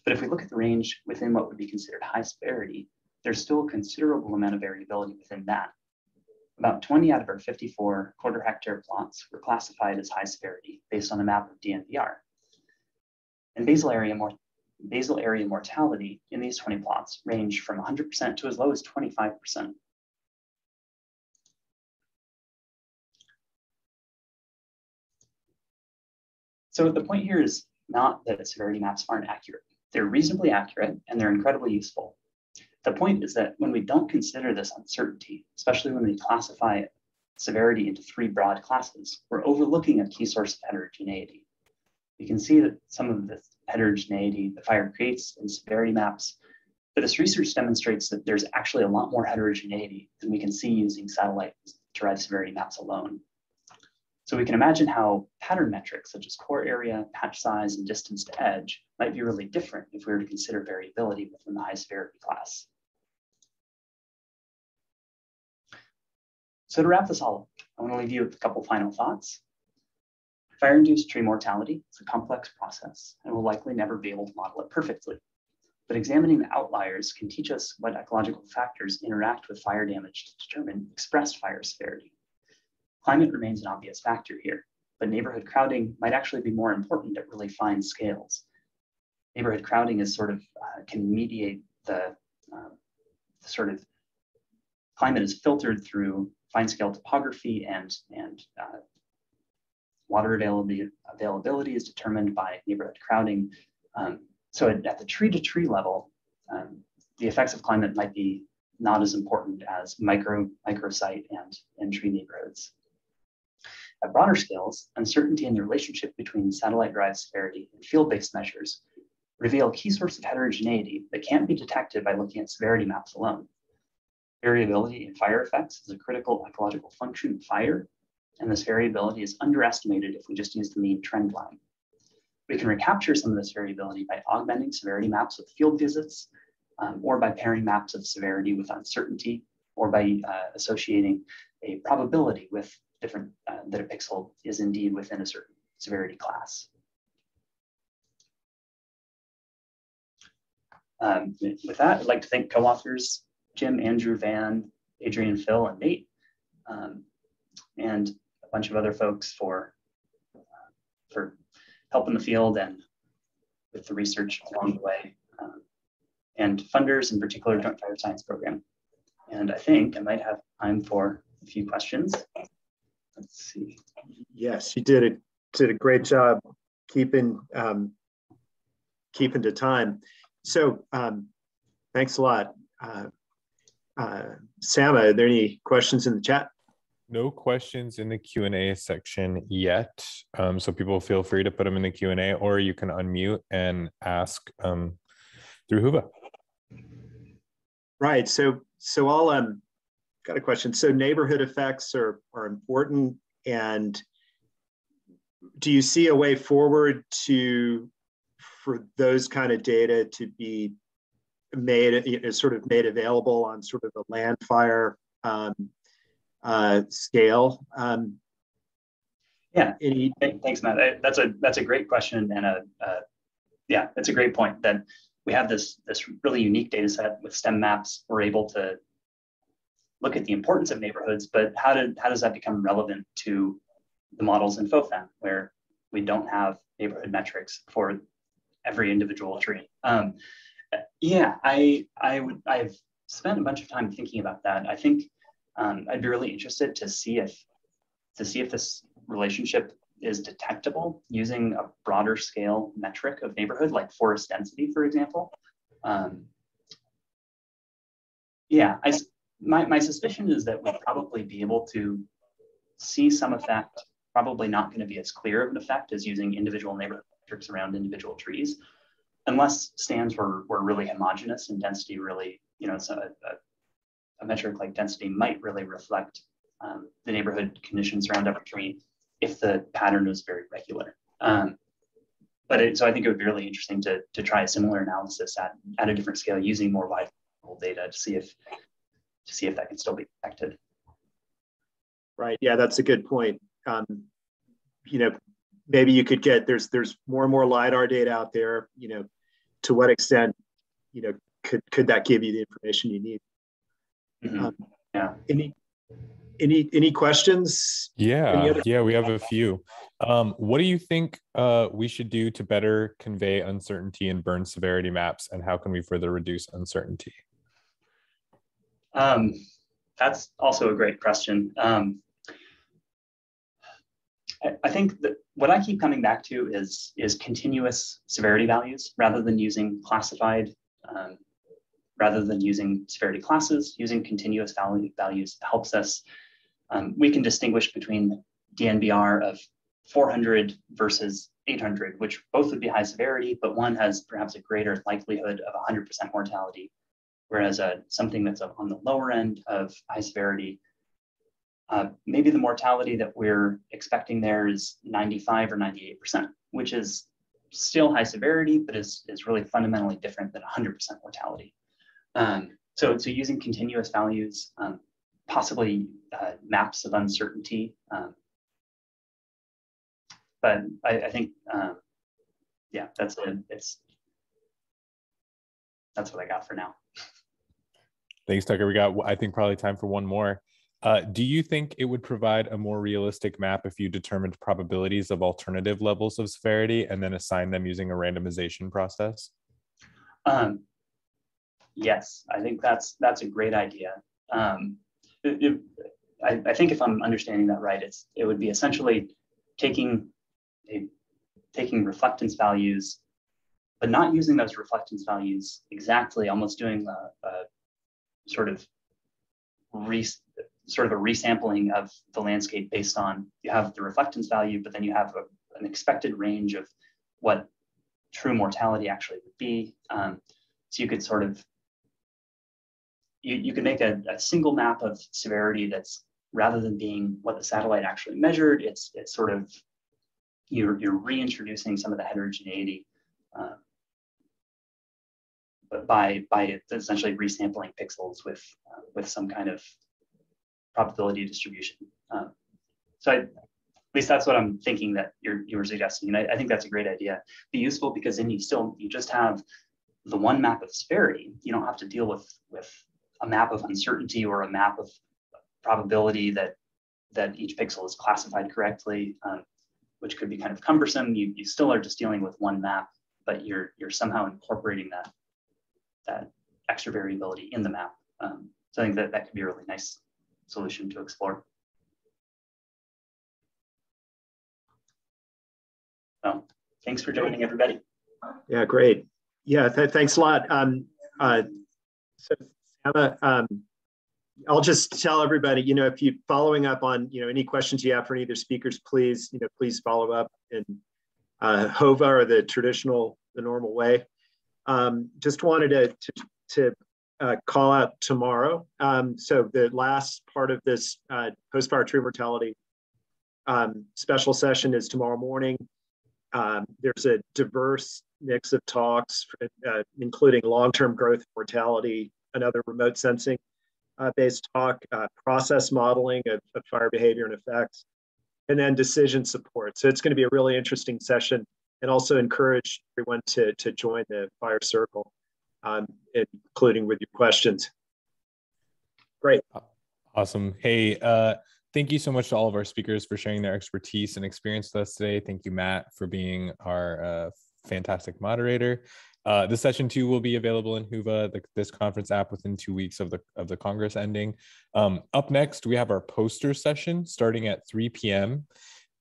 But if we look at the range within what would be considered high severity, there's still a considerable amount of variability within that. About 20 out of our 54 quarter hectare plots were classified as high severity based on a map of dNBR. And basal area basal area mortality in these 20 plots range from 100% to as low as 25%. So the point here is not that severity maps aren't accurate. They're reasonably accurate and they're incredibly useful. The point is that when we don't consider this uncertainty, especially when we classify severity into three broad classes, we're overlooking a key source of heterogeneity. You can see that some of the heterogeneity the fire creates in severity maps, but this research demonstrates that there's actually a lot more heterogeneity than we can see using satellite derived severity maps alone. So we can imagine how pattern metrics such as core area, patch size, and distance to edge might be really different if we were to consider variability within the high severity class. So to wrap this all up, I want to leave you with a couple final thoughts. Fire-induced tree mortality is a complex process and we'll likely never be able to model it perfectly. But examining the outliers can teach us what ecological factors interact with fire damage to determine expressed fire severity. Climate remains an obvious factor here, but neighborhood crowding might actually be more important at really fine scales. Neighborhood crowding is sort of uh, can mediate the, uh, the sort of climate is filtered through fine scale topography and, and uh, Water availability, availability is determined by neighborhood crowding. Um, so at, at, the tree to tree level, um, the effects of climate might be not as important as micro, microsite and, and tree neighborhoods. At broader scales, uncertainty in the relationship between satellite-derived severity and field-based measures reveal key source of heterogeneity that can't be detected by looking at severity maps alone. Variability in fire effects is a critical ecological function of fire and this variability is underestimated if we just use the mean trend line. We can recapture some of this variability by augmenting severity maps with field visits um, or by pairing maps of severity with uncertainty or by uh, associating a probability with different, uh, that a pixel is indeed within a certain severity class. Um, with that, I'd like to thank co-authors Jim, Andrew, Van, Adrian, Phil, and Nate, um, and a bunch of other folks for, uh, for help in the field and with the research along the way, um, and funders, in particular, Joint Fire Science Program. And I think I might have time for a few questions. Let's see. Yes, you did a, did a great job keeping um, keeping to time. So um, thanks a lot. Uh, uh, Sam, are there any questions in the chat? No questions in the Q&A section yet. Um, so people feel free to put them in the Q&A or you can unmute and ask um, through Whova. Right. So so I'll um got a question. So neighborhood effects are are important and do you see a way forward to for those kind of data to be made you know, sort of made available on sort of a land fire um, uh, scale. Um, yeah. Any... Thanks, Matt. That's a that's a great question and a uh, yeah, that's a great point. That we have this this really unique data set with STEM maps. We're able to look at the importance of neighborhoods, but how did how does that become relevant to the models in FOFEM, where we don't have neighborhood metrics for every individual tree. Um, yeah, I I would I've spent a bunch of time thinking about that. I think um, I'd be really interested to see if to see if this relationship is detectable using a broader scale metric of neighborhood, like forest density, for example. Um, yeah, I, my, my suspicion is that we'll probably be able to see some effect, probably not going to be as clear of an effect as using individual neighborhood metrics around individual trees, unless stands were, were really homogeneous and density really, you know, a, a, a metric like density might really reflect um, the neighborhood conditions around every tree if the pattern was very regular. Um, but it, so I think it would be really interesting to, to try a similar analysis at, at a different scale using more wide data to see if to see if that can still be detected. Right. Yeah, that's a good point. Um, you know, maybe you could get there's there's more and more lidar data out there. You know, to what extent, you know, could could that give you the information you need? Mm-hmm. Um, yeah. Any any any questions? Yeah, any yeah, we have a few. Um, what do you think uh, we should do to better convey uncertainty in burn severity maps, and how can we further reduce uncertainty? Um, that's also a great question. Um, I, I think that what I keep coming back to is is continuous severity values rather than using classified, um, rather than using severity classes. Using continuous value values helps us. Um, we can distinguish between DNBR of 400 versus 800, which both would be high severity, but one has perhaps a greater likelihood of 100% mortality, whereas uh, something that's on the lower end of high severity uh, maybe the mortality that we're expecting there is 95 or 98%, which is still high severity, but is, is really fundamentally different than 100% mortality. Um, so, so using continuous values, um, possibly uh, maps of uncertainty. Um, but I, I think, um, yeah, that's it. It's that's what I got for now. Thanks, Tucker. We got, I think, probably time for one more. Uh, do you think it would provide a more realistic map if you determined probabilities of alternative levels of severity and then assign them using a randomization process? Um, yes, I think that's that's a great idea. Um, it, it, I, I, think if I'm understanding that right, it's it would be essentially taking a, taking reflectance values, but not using those reflectance values exactly, almost doing a, a sort of re, sort of a resampling of the landscape based on you have the reflectance value, but then you have a, an expected range of what true mortality actually would be. Um, so you could sort of you, you could make a, a, single map of severity that's rather than being what the satellite actually measured, it's it's sort of you're you're reintroducing some of the heterogeneity. Uh, by by essentially resampling pixels with uh, with some kind of probability distribution. Um, so I, at least that's what I'm thinking that you're you were suggesting, and I, I, think that's a great idea. Be useful because then you still you just have the one map of severity. You don't have to deal with with a map of uncertainty or a map of probability that that each pixel is classified correctly, um, which could be kind of cumbersome. You, you still are just dealing with one map, but you're you're somehow incorporating that that extra variability in the map. Um, so I think that that could be a really nice solution to explore. So thanks for joining everybody. Yeah, great. Yeah, th thanks a lot. Um, uh, so um, I'll just tell everybody, you know, if you following up on, you know, any questions you have for any of the speakers, please, you know, please follow up in uh, Whova or the traditional, the normal way. Um, just wanted to, to, to uh, call out tomorrow. Um, so the last part of this uh, post-fire tree mortality um, special session is tomorrow morning. Um, there's a diverse mix of talks, uh, including long-term growth mortality, another remote sensing uh, based talk, uh, process modeling of, of, fire behavior and effects, and then decision support. So it's going to be a really interesting session and also encourage everyone to, to join the fire circle, um, including with your questions. Great. Awesome. Hey, uh, thank you so much to all of our speakers for sharing their expertise and experience with us today. Thank you, Matt, for being our uh, fantastic moderator. Uh, the session two will be available in Whova, the, this conference app, within two weeks of the of the Congress ending. Um, up next, we have our poster session starting at 3 p.m.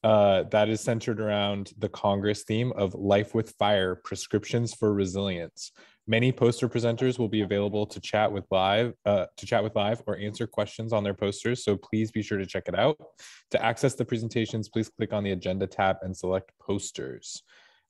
Uh, that is centered around the Congress theme of Life with Fire Prescriptions for Resilience. Many poster presenters will be available to chat with live uh, to chat with live or answer questions on their posters. So please be sure to check it out. To access the presentations, please click on the agenda tab and select posters.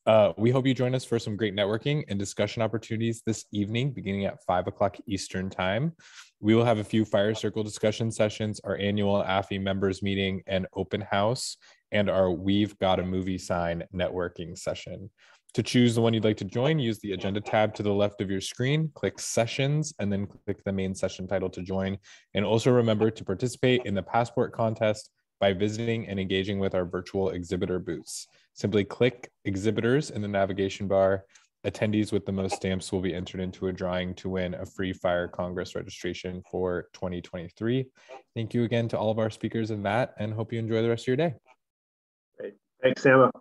Uh, we hope you join us for some great networking and discussion opportunities this evening, beginning at 5 o'clock Eastern Time. We will have a few Fire Circle discussion sessions, our annual AFE members meeting and open house, and our We've Got a Movie Sign networking session. To choose the one you'd like to join, use the agenda tab to the left of your screen, click sessions, and then click the main session title to join. And also remember to participate in the passport contest by visiting and engaging with our virtual exhibitor booths. Simply click exhibitors in the navigation bar. Attendees with the most stamps will be entered into a drawing to win a free Fire Congress registration for 2023. Thank you again to all of our speakers in that, and hope you enjoy the rest of your day. Thanks, Emma.